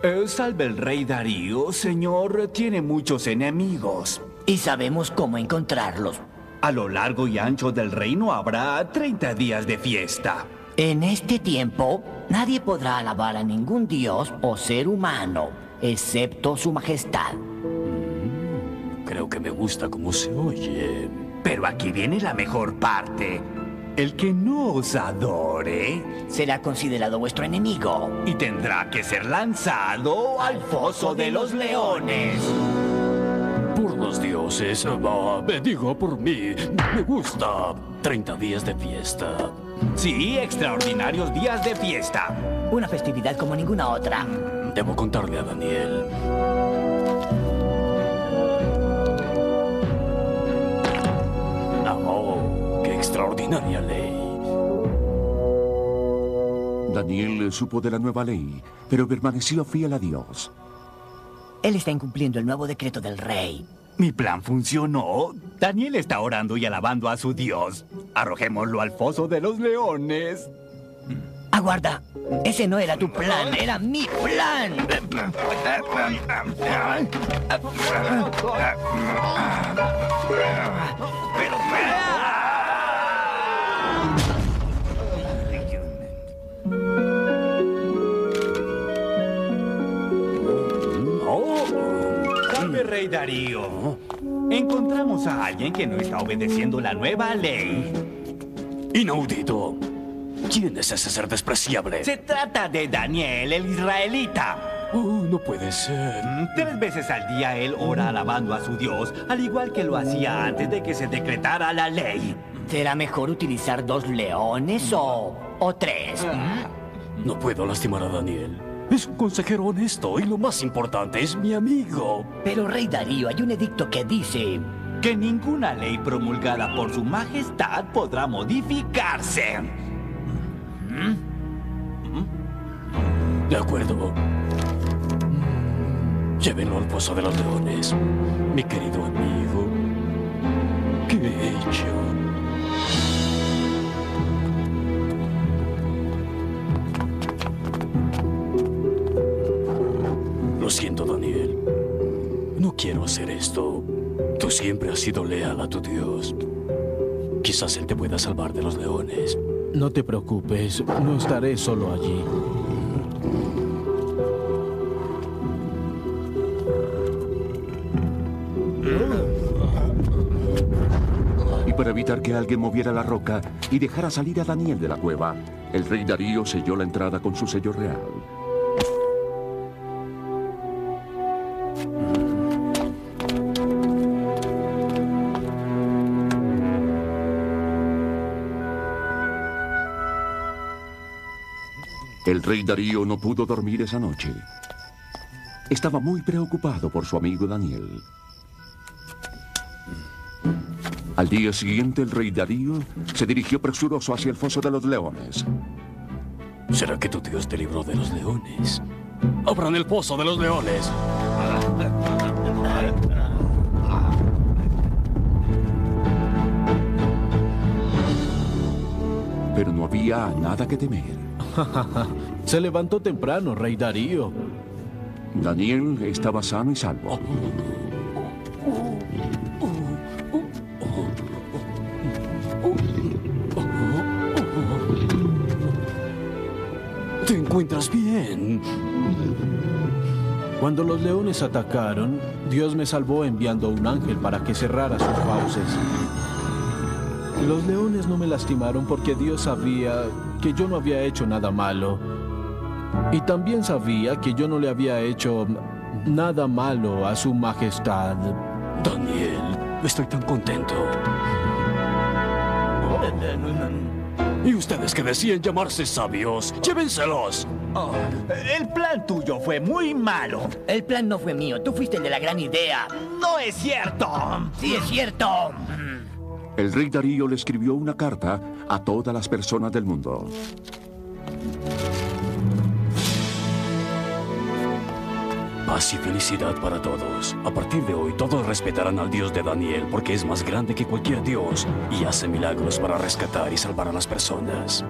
Eh, salve el rey Darío, señor. Tiene muchos enemigos. Y sabemos cómo encontrarlos. A lo largo y ancho del reino habrá 30 días de fiesta. En este tiempo, nadie podrá alabar a ningún dios o ser humano, excepto su majestad. Creo que me gusta cómo se oye. Pero aquí viene la mejor parte. El que no os adore será considerado vuestro enemigo. y tendrá que ser lanzado al foso de los leones. Por los dioses, va, me digo por mí. Me gusta 30 días de fiesta. Sí, extraordinarios días de fiesta. Una festividad como ninguna otra. Debo contarle a Daniel. Extraordinaria ley. Daniel supo de la nueva ley, pero permaneció fiel a Dios. Él está incumpliendo el nuevo decreto del rey. Mi plan funcionó. Daniel está orando y alabando a su Dios. Arrojémoslo al foso de los leones. Aguarda. Ese no era tu plan, era mi plan. Salve, rey Darío. Encontramos a alguien que no está obedeciendo la nueva ley. Inaudito. ¿Quién es ese ser despreciable? Se trata de Daniel, el israelita. Oh, no puede ser. Tres veces al día él ora alabando a su Dios, al igual que lo hacía antes de que se decretara la ley. ¿Será mejor utilizar dos leones o, o tres? No puedo lastimar a Daniel. Es un consejero honesto y lo más importante es mi amigo. Pero, rey Darío, hay un edicto que dice... Que ninguna ley promulgada por su majestad podrá modificarse. De acuerdo. Llévenlo al pozo de los leones. Mi querido amigo. ¿Qué he hecho? quiero hacer esto. Tú siempre has sido leal a tu Dios. Quizás Él te pueda salvar de los leones. No te preocupes, no estaré solo allí. Y para evitar que alguien moviera la roca y dejara salir a Daniel de la cueva, el rey Darío selló la entrada con su sello real. El rey Darío no pudo dormir esa noche. Estaba muy preocupado por su amigo Daniel. Al día siguiente, el rey Darío se dirigió presuroso hacia el foso de los leones. ¿Será que tu Dios te libró de los leones? ¡Abran el pozo de los leones! Pero no había nada que temer. Se levantó temprano, rey Darío. Daniel estaba sano y salvo. ¿Te encuentras bien? Cuando los leones atacaron, Dios me salvó enviando un ángel para que cerrara sus fauces. Los leones no me lastimaron porque Dios sabía que yo no había hecho nada malo. Y también sabía que yo no le había hecho nada malo a su majestad. Daniel, estoy tan contento. Y ustedes que decían llamarse sabios, llévenselos. Oh, el plan tuyo fue muy malo. El plan no fue mío, tú fuiste el de la gran idea. No es cierto. Sí, es cierto. El rey Darío le escribió una carta a todas las personas del mundo. Paz y felicidad para todos. A partir de hoy todos respetarán al Dios de Daniel porque es más grande que cualquier Dios y hace milagros para rescatar y salvar a las personas.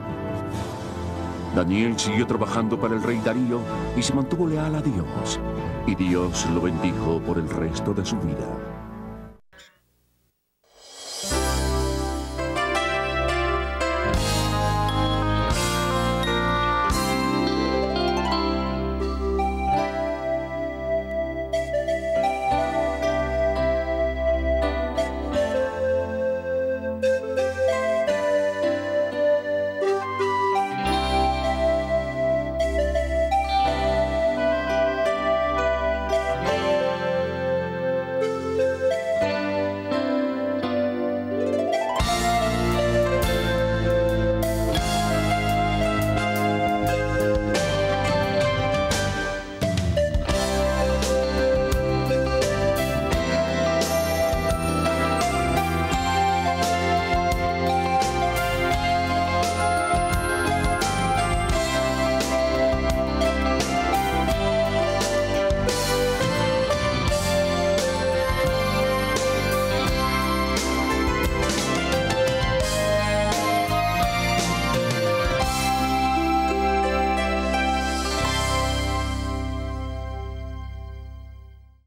Daniel siguió trabajando para el rey Darío y se mantuvo leal a Dios. Y Dios lo bendijo por el resto de su vida.